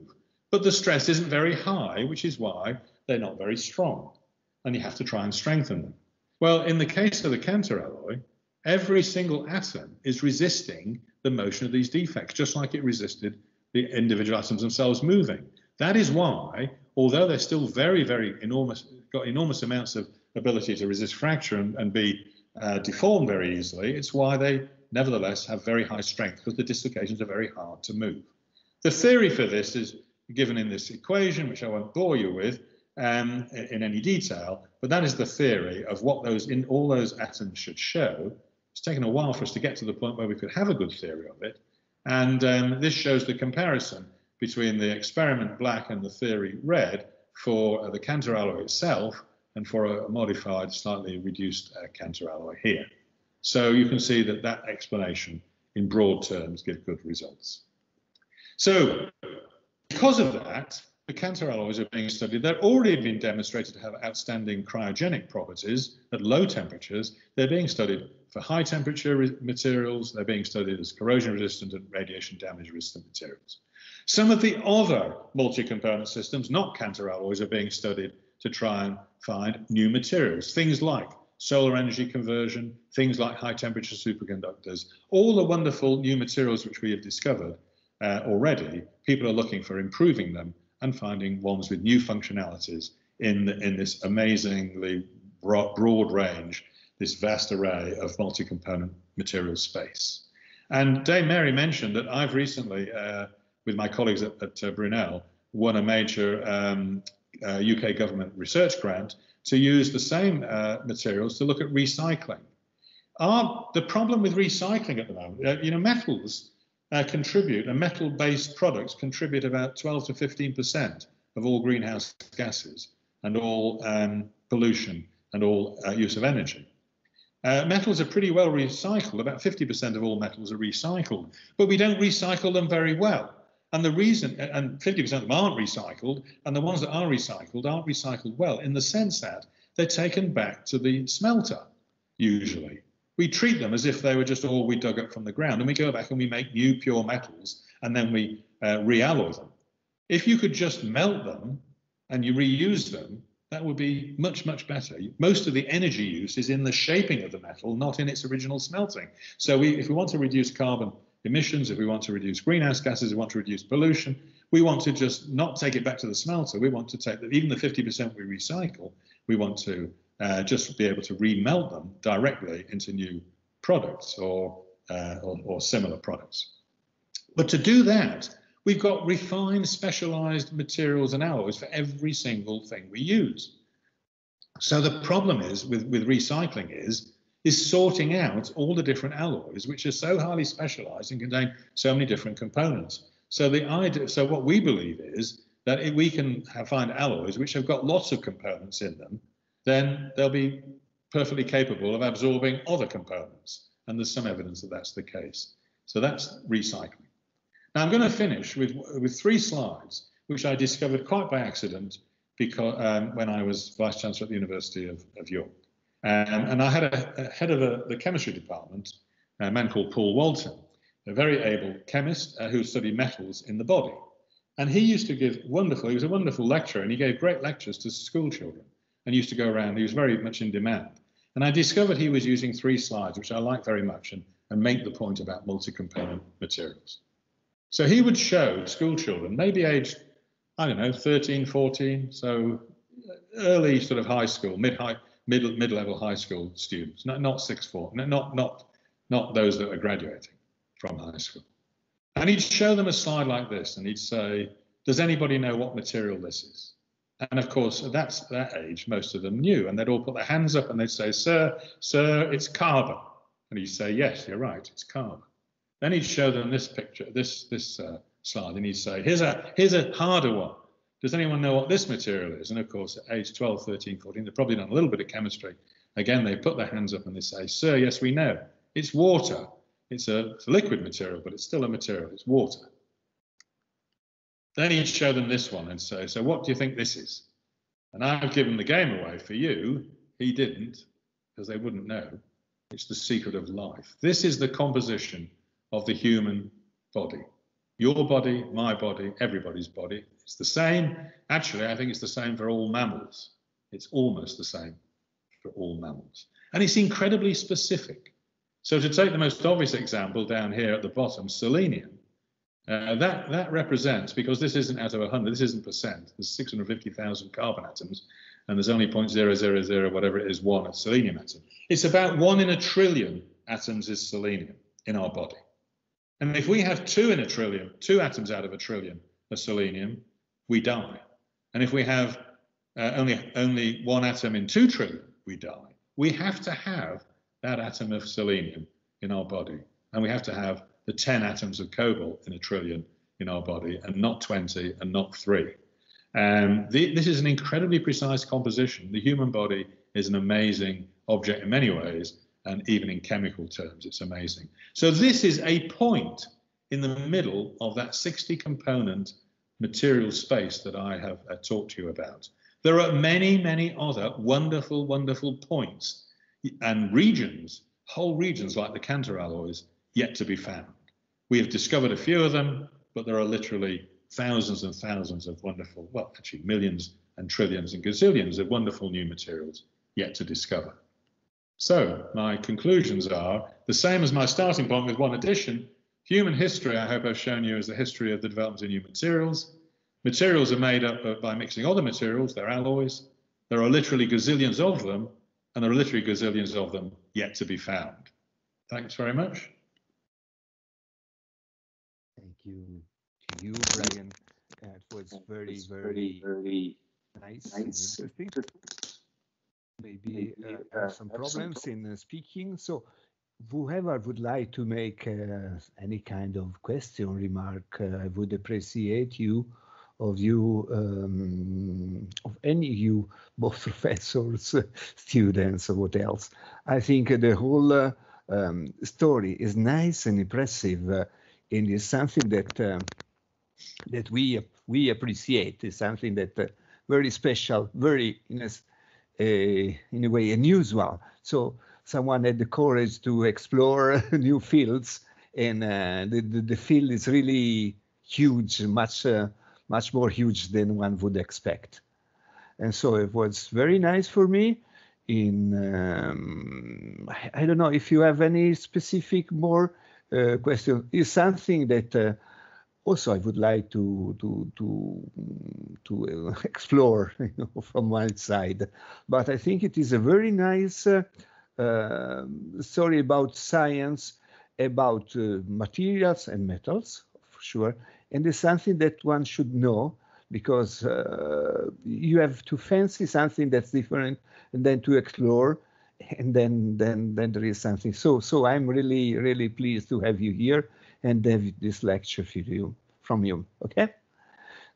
But the stress isn't very high, which is why they're not very strong. And you have to try and strengthen them. Well, in the case of the Cantor alloy, every single atom is resisting the motion of these defects, just like it resisted the individual atoms themselves moving. That is why, although they're still very, very enormous, got enormous amounts of ability to resist fracture and, and be uh, deformed very easily, it's why they nevertheless have very high strength because the dislocations are very hard to move. The theory for this is given in this equation, which I won't bore you with um, in any detail, but that is the theory of what those in all those atoms should show. It's taken a while for us to get to the point where we could have a good theory of it. And um, this shows the comparison between the experiment black and the theory red for uh, the Cantor alloy itself and for a modified, slightly reduced uh, Cantor alloy here. So you can see that that explanation in broad terms gives good results. So because of that, the Cantor alloys are being studied. They've already been demonstrated to have outstanding cryogenic properties at low temperatures. They're being studied for high temperature materials. They're being studied as corrosion resistant and radiation damage resistant materials. Some of the other multi-component systems, not Cantor alloys, are being studied to try and find new materials. Things like solar energy conversion, things like high temperature superconductors, all the wonderful new materials which we have discovered uh, already, people are looking for improving them and finding ones with new functionalities in, in this amazingly broad range, this vast array of multi-component material space. And Dame Mary mentioned that I've recently, uh, with my colleagues at, at uh, Brunel, won a major um, UK uh, government research grant to use the same uh, materials to look at recycling. The problem with recycling at the moment, uh, you know, metals uh, contribute, and metal-based products contribute about 12 to 15% of all greenhouse gases and all um, pollution and all use of energy. Uh, metals are pretty well recycled. About 50% of all metals are recycled, but we don't recycle them very well. And the reason, and 50% of them aren't recycled, and the ones that are recycled aren't recycled well in the sense that they're taken back to the smelter, usually. We treat them as if they were just all we dug up from the ground, and we go back and we make new pure metals, and then we uh, realloy them. If you could just melt them and you reuse them, that would be much, much better. Most of the energy use is in the shaping of the metal, not in its original smelting. So we, if we want to reduce carbon emissions, if we want to reduce greenhouse gases, we want to reduce pollution, we want to just not take it back to the smelter. We want to take the, even the 50% we recycle, we want to uh, just be able to remelt them directly into new products or, uh, or, or similar products. But to do that, we've got refined, specialized materials and alloys for every single thing we use. So the problem is with, with recycling is is sorting out all the different alloys, which are so highly specialized and contain so many different components. So the idea, so what we believe is that if we can have, find alloys which have got lots of components in them, then they'll be perfectly capable of absorbing other components. And there's some evidence that that's the case. So that's recycling. Now I'm going to finish with, with three slides, which I discovered quite by accident because um, when I was Vice Chancellor at the University of, of York. Um, and I had a, a head of a, the chemistry department, a man called Paul Walton, a very able chemist uh, who studied metals in the body. And he used to give wonderful, he was a wonderful lecturer, and he gave great lectures to school children and used to go around. He was very much in demand. And I discovered he was using three slides, which I like very much, and, and make the point about multi-component materials. So he would show school children, maybe aged, I don't know, 13, 14, so early sort of high school, mid-high, mid mid-level high school students, not not sixth form, not not not those that are graduating from high school. And he'd show them a slide like this, and he'd say, "Does anybody know what material this is?" And of course, at that, that age, most of them knew, and they'd all put their hands up and they'd say, "Sir, sir, it's carbon." And he'd say, "Yes, you're right, it's carbon." Then he'd show them this picture, this this uh, slide, and he'd say, "Here's a here's a harder one." Does anyone know what this material is? And of course, at age 12, 13, 14, they've probably done a little bit of chemistry Again, they put their hands up and they say, Sir, yes, we know. It's water. It's a, it's a liquid material, but it's still a material. It's water. Then he'd show them this one and say, So what do you think this is? And I've given the game away for you. He didn't, because they wouldn't know. It's the secret of life. This is the composition of the human body. Your body, my body, everybody's body. It's the same. Actually, I think it's the same for all mammals. It's almost the same for all mammals. And it's incredibly specific. So to take the most obvious example down here at the bottom, selenium, uh, that, that represents, because this isn't out of 100, this isn't percent, there's 650,000 carbon atoms, and there's only 0.000 whatever it is, one selenium atom. It's about one in a trillion atoms is selenium in our body. And if we have two in a trillion, two atoms out of a trillion of selenium, we die. And if we have uh, only, only one atom in two trillion, we die. We have to have that atom of selenium in our body. And we have to have the 10 atoms of cobalt in a trillion in our body, and not 20 and not three. Um, the, this is an incredibly precise composition. The human body is an amazing object in many ways, and even in chemical terms, it's amazing. So this is a point in the middle of that 60 component material space that I have uh, talked to you about. There are many, many other wonderful, wonderful points and regions, whole regions like the Cantor alloys, yet to be found. We have discovered a few of them, but there are literally thousands and thousands of wonderful, well, actually millions and trillions and gazillions of wonderful new materials yet to discover. So my conclusions are the same as my starting point with one addition. Human history, I hope I've shown you, is the history of the development of new materials. Materials are made up by mixing other materials, they're alloys. There are literally gazillions of them, and there are literally gazillions of them yet to be found. Thanks very much. Thank you to you, Brian. It was very, very, very nice, nice. Maybe uh, uh, some problems in uh, speaking. So whoever would like to make uh, any kind of question remark, uh, I would appreciate you of you um, of any you both professors, students, or what else. I think the whole uh, um, story is nice and impressive, and is something that that we we appreciate. Is something that very special, very in a a, in a way unusual. So someone had the courage to explore new fields, and uh, the, the, the field is really huge, much uh, much more huge than one would expect. And so it was very nice for me. In um, I, I, don't know if you have any specific more uh, question. Is something that uh, also I would like to to to to uh, explore you know, from one side. But I think it is a very nice uh, uh, story about science, about uh, materials and metals, for sure, and it's something that one should know because uh, you have to fancy something that's different and then to explore and then then then there is something. So so i'm really really pleased to have you here and have this lecture for you from you. Okay.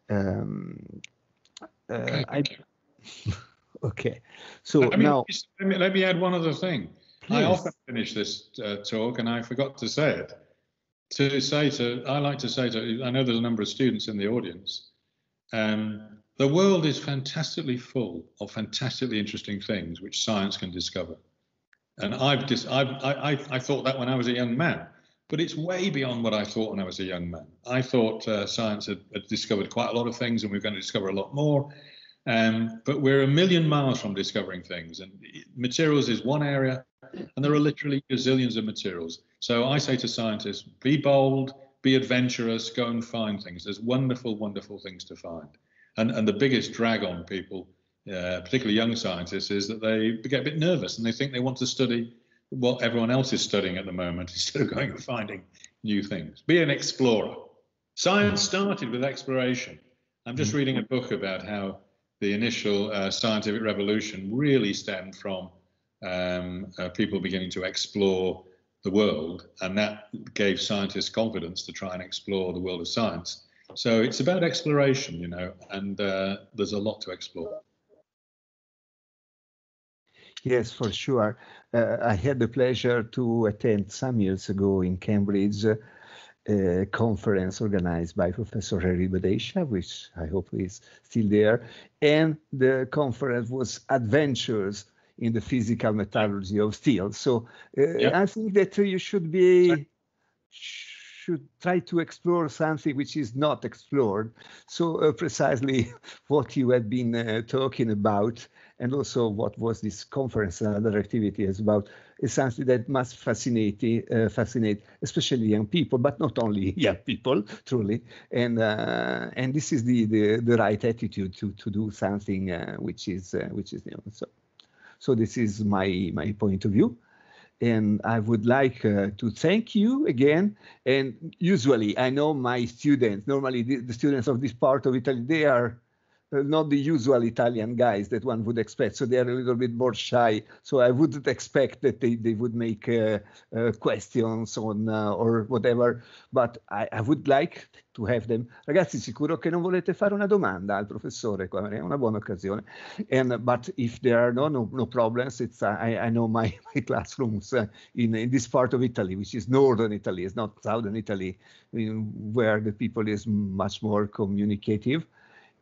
Um, uh, okay. I, okay. So I mean, now let me, let me add one other thing. Please. I often finish this uh, talk, and I forgot to say it. To say to, I like to say to, I know there's a number of students in the audience. Um, the world is fantastically full of fantastically interesting things which science can discover. And I've, dis, I've I, I, I thought that when I was a young man but it's way beyond what I thought when I was a young man. I thought uh, science had, had, discovered quite a lot of things and we are going to discover a lot more. Um, but we're a million miles from discovering things. And materials is one area, and there are literally gazillions of materials. So I say to scientists be bold, be adventurous, go and find things. There's wonderful, wonderful things to find. And, and the biggest drag on people, uh, particularly young scientists, is that they get a bit nervous and they think they want to study what everyone else is studying at the moment instead of going and finding new things. Be an explorer. Science started with exploration. I'm just mm-hmm. reading a book about how the initial uh, scientific revolution really stemmed from um, uh, people beginning to explore the world, and that gave scientists confidence to try and explore the world of science. So it's about exploration, you know, and uh, there's a lot to explore. Yes, for sure. Uh, I had the pleasure to attend some years ago in Cambridge uh, a conference organized by Professor Harry Bhadeshia, which I hope is still there. And the conference was Adventures in the Physical Metallurgy of Steel. So uh. I think that you should be should try to explore something which is not explored. So uh, precisely what you have been uh, talking about, and also what was this conference and other activities about, is something that must fascinate, uh, fascinate, especially young people, but not only young people, truly. And uh, and this is the, the the right attitude to to do something uh, which is uh, which is new. So so this is my my point of view and I would like uh, to thank you again. And usually, I know my students, normally the, the students of this part of Italy, they are not the usual Italian guys that one would expect. So they are a little bit more shy. So I wouldn't expect that they, they would make uh, uh, questions on uh, or whatever. But I, I, would like to have them. Ragazzi, sicuro che non volete fare una domanda al professore, qua è una buona occasione. And but if there are no no, no problems, it's uh, I, I know my, my classrooms uh, in in this part of Italy, which is northern Italy, it's not southern Italy, where the people is much more communicative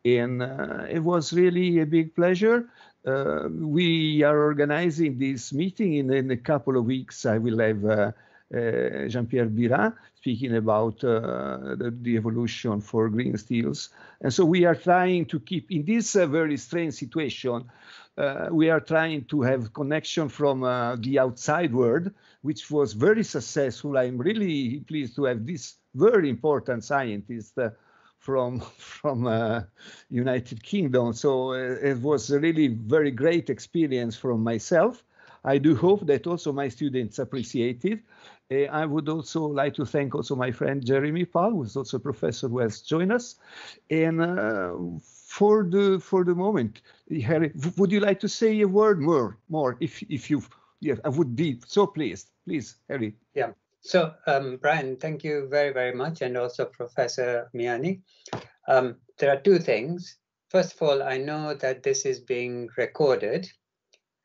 and uh, it was really a big pleasure. Uh, we are organizing this meeting in, in, a couple of weeks. I will have uh, uh Jean-Pierre Birat speaking about uh, the, the, evolution for green steels. And so we are trying to keep, in this uh, very strange situation, we are trying to have connection from the outside world, which was very successful. I'm really pleased to have this very important scientist from from uh, United Kingdom. So uh, it was a really very great experience from myself. I do hope that also my students appreciate it. Uh, I would also like to thank also my friend Jeremy Paul, who is also a professor who has joined us. And uh, for the for the moment, Harry, would you like to say a word more? More, if if you, yeah, I would be so pleased. Please, Harry. Yeah. So, um, Brian, thank you very, very much, and also Professor Miani. Um, there are two things. First of all, I know that this is being recorded,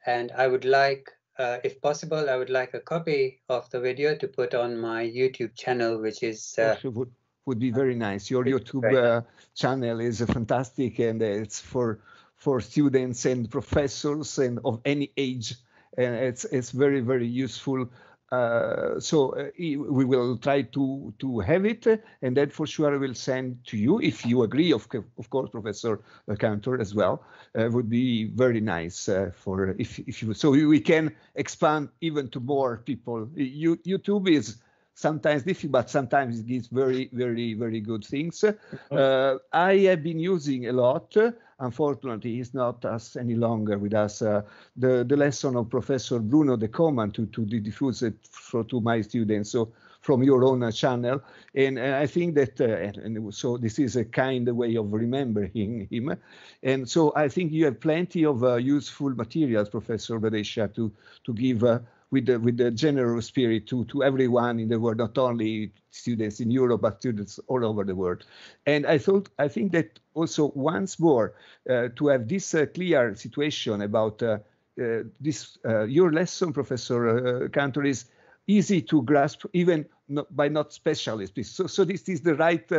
and I would like, uh, if possible, I would like a copy of the video to put on my YouTube channel, which is. Uh, would, would be very nice. Your YouTube uh, channel is fantastic, and it's for for students and professors and of any age, and it's it's very very useful uh, so uh, we will try to to have it, and then for sure I will send to you if you agree. Of of course, Professor Cantor as well uh, would be very nice uh, for if if you so we can expand even to more people. You, YouTube is sometimes difficult, but sometimes it gives very very very good things. Uh, I have been using a lot unfortunately he's not us any longer with us. Uh, the, the lesson of Professor Bruno de Cooman to, to diffuse it for, to my students. So from your own uh, channel. And uh, I think that, uh, and, and, so this is a kind way of remembering him. And so I think you have plenty of uh, useful materials, Professor Bhadeshia, to, to give uh, with the with the generous spirit to to everyone in the world, not only students in Europe but students all over the world. And I thought I think that also once more uh, to have this uh, clear situation about uh, uh this uh, your lesson, Professor uh, Cantor, is easy to grasp even not, by not specialists. So so this is the right.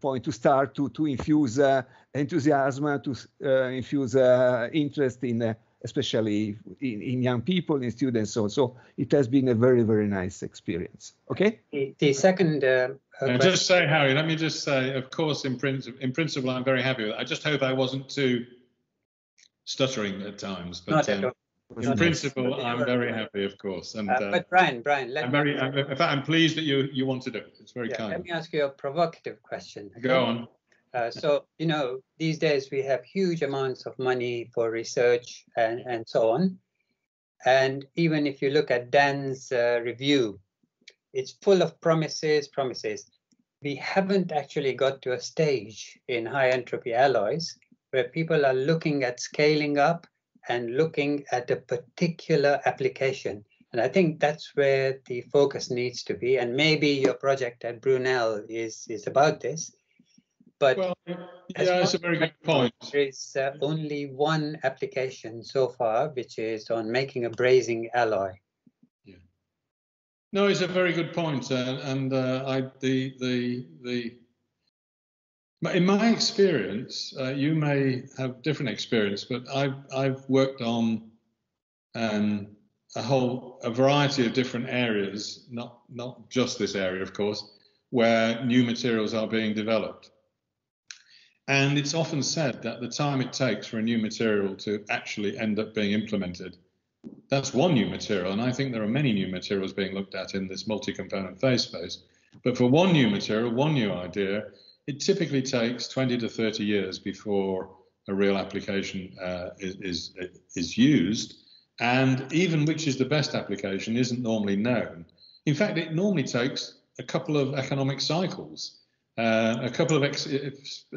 point to start to to infuse enthusiasm, to infuse interest in especially in, in, young people, in students. So, so it has been a very, very nice experience. Okay. The, the second. Uh, uh just say, Harry. Let me just say, of course, in principle, in principle, I'm very happy with it. I just hope I wasn't too stuttering at times. But um, in Not principle, I'm very happy, of course. And uh, uh, but Brian, Brian, I'm very. I'm, in fact, I'm pleased that you you want to do it. It's very yeah, kind. Let me ask you a provocative question. Go on. Uh, so, you know, these days we have huge amounts of money for research and, and so on. And even if you look at Dan's uh, review, it's full of promises, promises. We haven't actually got to a stage in high entropy alloys where people are looking at scaling up and looking at a particular application. And I think that's where the focus needs to be. And maybe your project at Brunel is, is about this But well, yeah, that's a very good point. There is uh, only one application so far, which is on making a brazing alloy. Yeah. No, it's a very good point, uh, and uh, I the the the. In my experience, uh, you may have different experience, but I've I've worked on um, a whole a variety of different areas, not not just this area, of course, where new materials are being developed. And it's often said that the time it takes for a new material to actually end up being implemented, that's one new material. And I think there are many new materials being looked at in this multi-component phase space. But for one new material, one new idea, it typically takes 20 to 30 years before a real application uh, is, is, is used. And even which is the best application isn't normally known. In fact, it normally takes a couple of economic cycles, uh, a couple of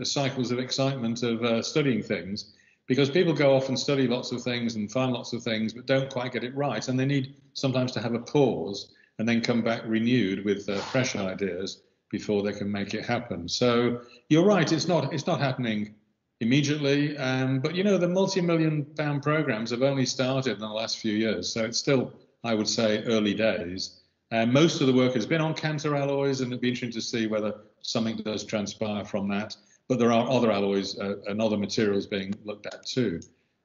cycles of excitement of uh, studying things, because people go off and study lots of things and find lots of things, but don't quite get it right, and they need sometimes to have a pause and then come back renewed with uh, fresh ideas before they can make it happen. So you're right, it's not it's not happening immediately, um, but you know the multi-million pound programs have only started in the last few years, so it's still I would say early days. Uh, most of the work has been on Cantor alloys, and it'd be interesting to see whether something does transpire from that. But there are other alloys uh, and other materials being looked at too.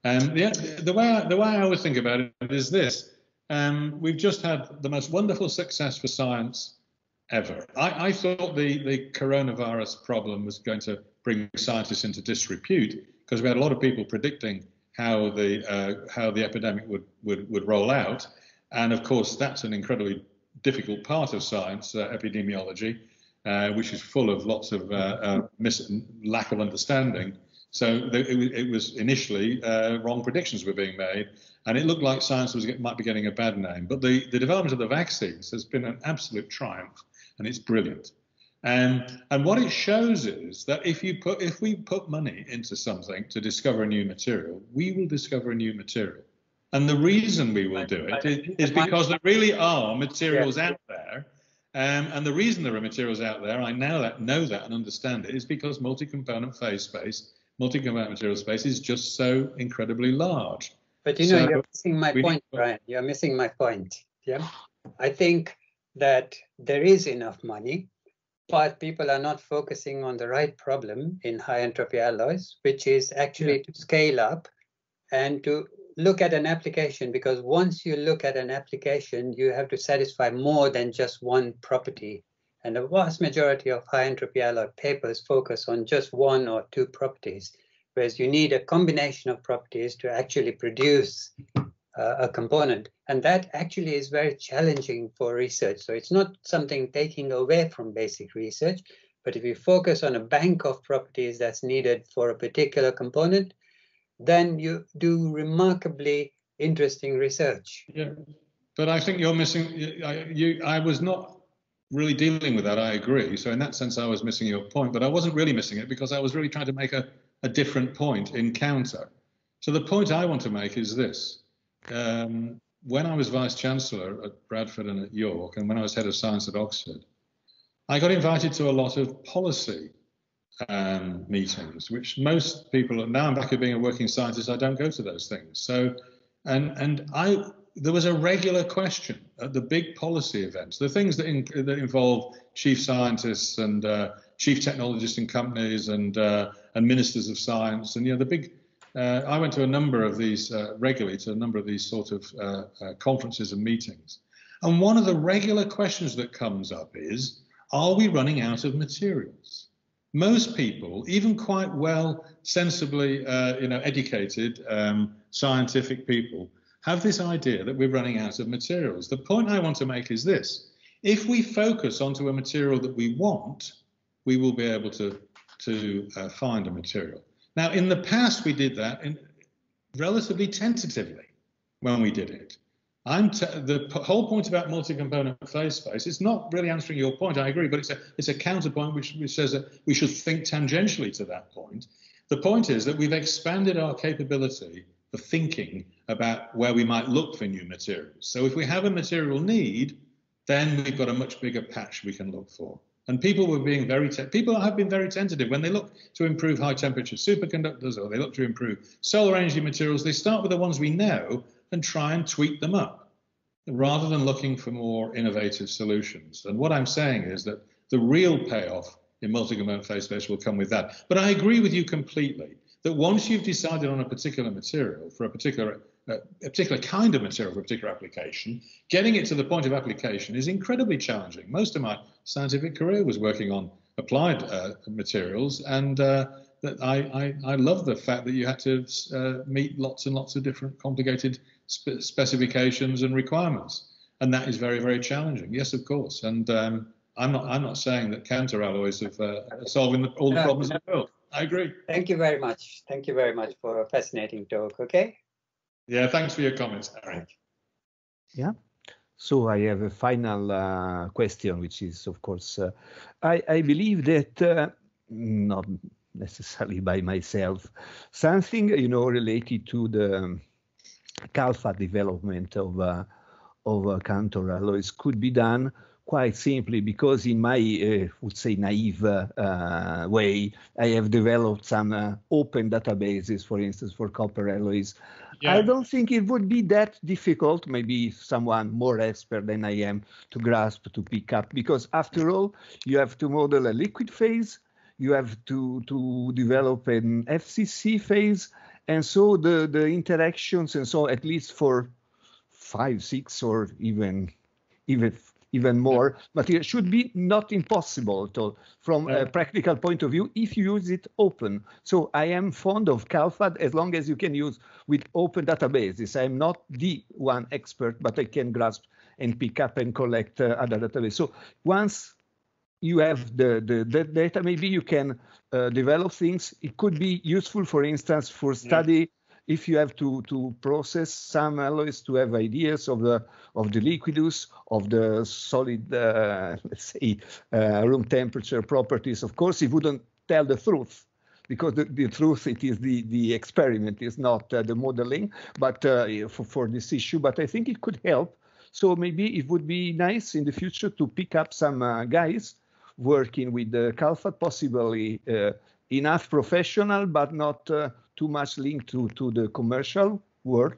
Um, the, the, way I, the way I always think about it is this: um, we've just had the most wonderful success for science ever. I, I, thought the, the coronavirus problem was going to bring scientists into disrepute because we had a lot of people predicting how the uh, how the epidemic would, would would roll out, and of course that's an incredibly difficult part of science, uh, epidemiology, uh, which is full of lots of uh, uh, mis- lack of understanding. So it, it was initially uh, wrong predictions were being made, and it looked like science was might be getting a bad name. But the, the development of the vaccines has been an absolute triumph, and it's brilliant. And and what it shows is that if you put if we put money into something to discover a new material, we will discover a new material. And the reason we will do it is, is because there really are materials out there. Um, and the reason there are materials out there, I now that, know that and understand it, is because multi-component phase space, multi-component material space is just so incredibly large. But you know, so you're missing my point, Brian. You're missing my point. Yeah. I think that there is enough money, but people are not focusing on the right problem in high entropy alloys, which is actually yeah. to scale up and to look at an application because once you look at an application, you have to satisfy more than just one property. And the vast majority of high entropy alloy papers focus on just one or two properties, whereas you need a combination of properties to actually produce uh, a component. And that actually is very challenging for research. So it's not something taking away from basic research, but if you focus on a bank of properties that's needed for a particular component, then you do remarkably interesting research. Yeah, but I think you're missing. I, you, I was not really dealing with that. I agree. So in that sense, I was missing your point, but I wasn't really missing it because I was really trying to make a, a different point in counter. So the point I want to make is this. Um, when I was vice chancellor at Bradford and at York, and when I was head of science at Oxford, I got invited to a lot of policy um, meetings, which most people now I'm back at being a working scientist, I don't go to those things. So, and and I there was a regular question at the big policy events, the things that in, that involve chief scientists and uh, chief technologists in companies and uh, and ministers of science, and you know the big. Uh, I went to a number of these uh, regularly to a number of these sort of uh, uh, conferences and meetings, and one of the regular questions that comes up is, are we running out of materials? Most people, even quite well, sensibly, uh, you know, educated, um, scientific people, have this idea that we're running out of materials. The point I want to make is this: if we focus onto a material that we want, we will be able to to uh, find a material. Now, in the past, we did that in, relatively tentatively when we did it. I'm t- the p- whole point about multi-component phase space. It's not really answering your point. I agree, but it's a it's a counterpoint which, which says that we should think tangentially to that point. The point is that we've expanded our capability for thinking about where we might look for new materials. So if we have a material need, then we've got a much bigger patch we can look for. And people were being very, people have been very tentative when they look to improve high temperature superconductors or they look to improve solar energy materials. They start with the ones we know and try and tweak them up rather than looking for more innovative solutions. And what I'm saying is that the real payoff in multi-component phase space will come with that. But I agree with you completely that once you've decided on a particular material for a particular a particular kind of material for a particular application, getting it to the point of application is incredibly challenging. Most of my scientific career was working on applied uh, materials, and uh, that I, I, I, love the fact that you had to uh, meet lots and lots of different complicated spe specifications and requirements, and that is very very challenging. Yes, of course, and um, I'm not I'm not saying that Cantor alloys are uh, solving the, all the problems in the world. I agree. Thank you very much. Thank you very much for a fascinating talk. Okay. Yeah, thanks for your comments, Eric. Yeah. So I have a final uh, question, which is, of course, uh, I, I, believe that uh, not necessarily by myself, something you know related to the CALPHAD development of uh, of uh, Cantor alloys could be done quite simply because in my, uh, would say, naive uh, way, I have developed some uh, open databases, for instance, for copper alloys. Yeah. I don't think it would be that difficult, maybe someone more expert than I am, to grasp, to pick up, because after all, you have to model a liquid phase, you have to, to develop an FCC phase, and so the, the interactions, and so at least for five, six, or even even even more but it should be not impossible at all from a practical point of view if you use it open. So I am fond of CALPHAD as long as you can use with open databases. I'm not the one expert, but I can grasp and pick up and collect uh, other databases. So once you have the, the, the data, maybe you can uh, develop things. It could be useful, for instance, for study if you have to, to process some alloys to have ideas of the of the liquidus, of the solid, uh, let's say, uh, room temperature properties, of course, it wouldn't tell the truth because the, the truth it is the the experiment is not uh, the modeling but uh, for, for this issue. But i think it could help. So maybe it would be nice in the future to pick up some uh, guys working with the CALPHAD, possibly uh, enough professional but not too much linked to, to the commercial world.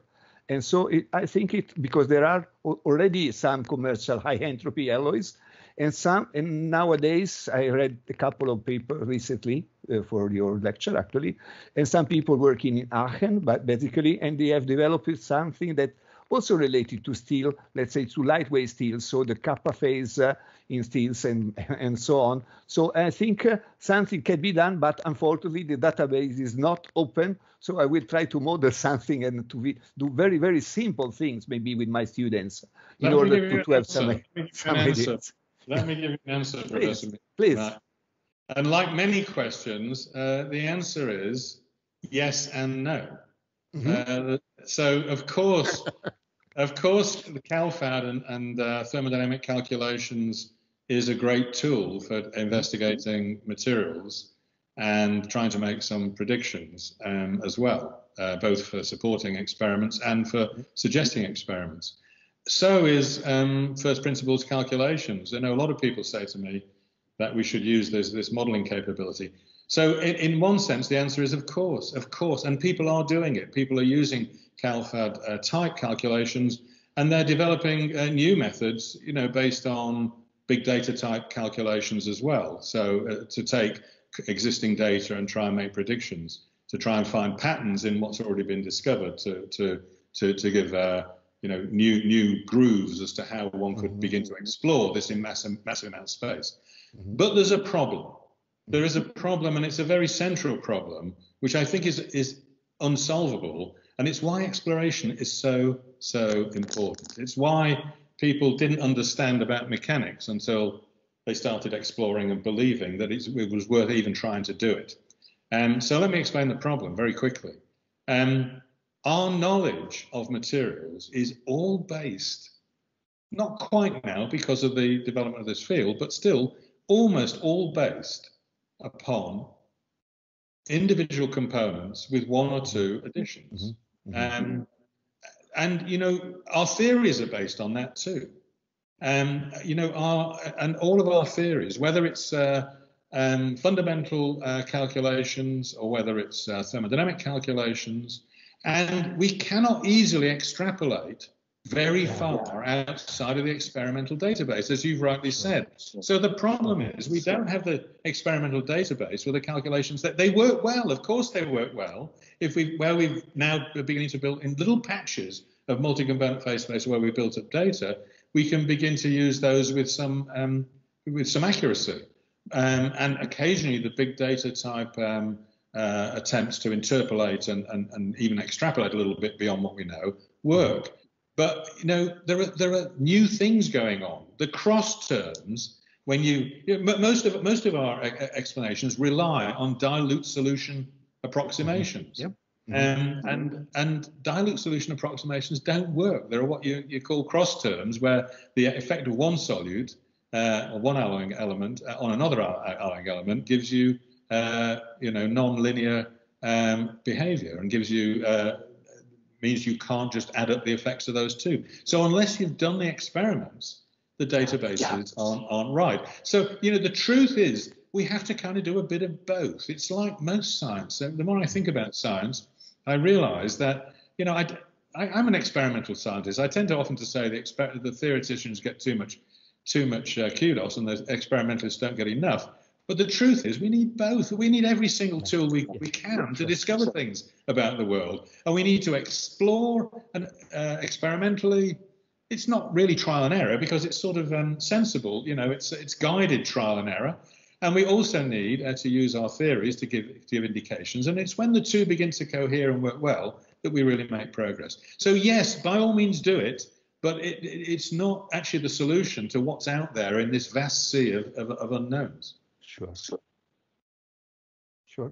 And so it, I think it because there are already some commercial high entropy alloys, and some and nowadays I read a couple of papers recently uh, for your lecture actually, and some people working in Aachen, but basically, and they have developed something that also related to steel, let's say to lightweight steel, so the kappa phase uh, in steels and, and so on. So I think uh, something can be done, but unfortunately the database is not open. So I will try to model something and to be, do very, very simple things maybe with my students in Let order to, to have some, some ideas. Let me give you an answer, Professor. Please. Right. And like many questions, uh, the answer is yes and no. Mm -hmm. uh, so, of course, of course, the CALPHAD and, and uh, thermodynamic calculations is a great tool for investigating materials and trying to make some predictions um, as well, uh, both for supporting experiments and for suggesting experiments. So is um, first principles calculations. I know a lot of people say to me that we should use this, this modeling capability. So in, in one sense, the answer is of course, of course, and people are doing it. People are using CALPHAD uh, type calculations, and they're developing uh, new methods, you know, based on big data type calculations as well. So uh, to take existing data and try and make predictions, to try and find patterns in what's already been discovered, to to to, to give uh, you know new new grooves as to how one could mm-hmm. begin to explore this in massive massive amount of space. Mm-hmm. But there's a problem. There is a problem, and it's a very central problem, which I think is is unsolvable and it's why exploration is so, so important. It's why people didn't understand about mechanics until they started exploring and believing that it was worth even trying to do it. Um, so let me explain the problem very quickly. Um, our knowledge of materials is all based, not quite now because of the development of this field, but still almost all based upon individual components with one or two additions. Mm-hmm. Mm-hmm. Um, and you know, our theories are based on that too. um, you know, our and all of our theories, whether it's uh, um, fundamental uh, calculations or whether it's uh, thermodynamic calculations, and we cannot easily extrapolate very far outside of the experimental database, as you've rightly said. So the problem is we don't have the experimental database with the calculations that they work well. Of course, they work well. If we where we've now beginning to build in little patches of multi-component phase space where we built up data, we can begin to use those with some um, with some accuracy. Um, and occasionally, the big data type um, uh, attempts to interpolate and, and, and even extrapolate a little bit beyond what we know work. But you know, there are there are new things going on. The cross terms, when you, you know, most of most of our explanations rely on dilute solution approximations. Yep. Um, and and dilute solution approximations don't work. There are what you, you call cross terms, where the effect of one solute uh, or one alloying element uh, on another alloying element gives you uh, you know non-linear um, behavior and gives you uh, means you can't just add up the effects of those two. So unless you've done the experiments, the databases yeah. aren't, aren't right. So, you know, the truth is we have to kind of do a bit of both. It's like most science. The more I think about science, I realize that, you know, I, I, am an experimental scientist. I tend to often to say the, exper- the theoreticians get too much, too much uh, kudos and the experimentalists don't get enough. But the truth is, we need both. We need every single tool we, we can to discover things about the world. And we need to explore and uh, experimentally. It's not really trial and error because it's sort of um, sensible. You know, it's it's guided trial and error. And we also need uh, to use our theories to give, to give indications. And it's when the two begin to cohere and work well that we really make progress. So, yes, by all means do it, but it, it, it's not actually the solution to what's out there in this vast sea of, of, of unknowns. Sure. Sure.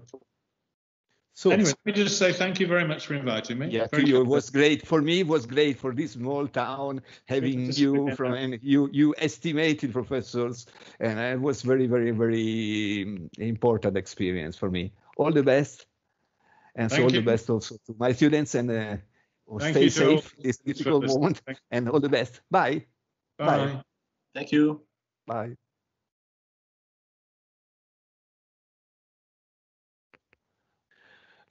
So anyway, let me just say thank you very much for inviting me. Yeah, to you. It was great for me. It was great for this small town having you from and you you estimated professors, and it was very very very important experience for me. All the best, and so all you. the best also to my students and uh, stay safe this difficult moment, and all the best. Bye. Bye. Bye. Thank you. Bye.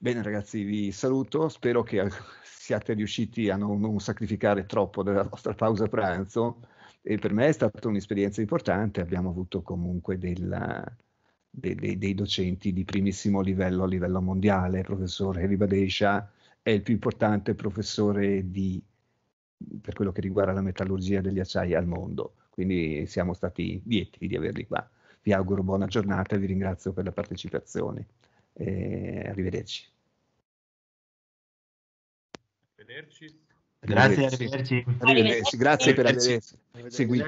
Bene ragazzi, vi saluto, spero che siate riusciti a non, non, sacrificare troppo della vostra pausa pranzo e per me è stata un'esperienza importante, abbiamo avuto comunque della, dei, dei, dei, docenti di primissimo livello a livello mondiale, il professor Heli Badesha è il più importante professore di, per quello che riguarda la metallurgia degli acciai al mondo, quindi siamo stati lieti di averli qua. Vi auguro buona giornata e vi ringrazio per la partecipazione. Eh, arrivederci. Arrivederci. Grazie, arrivederci. arrivederci. Grazie per aver seguito.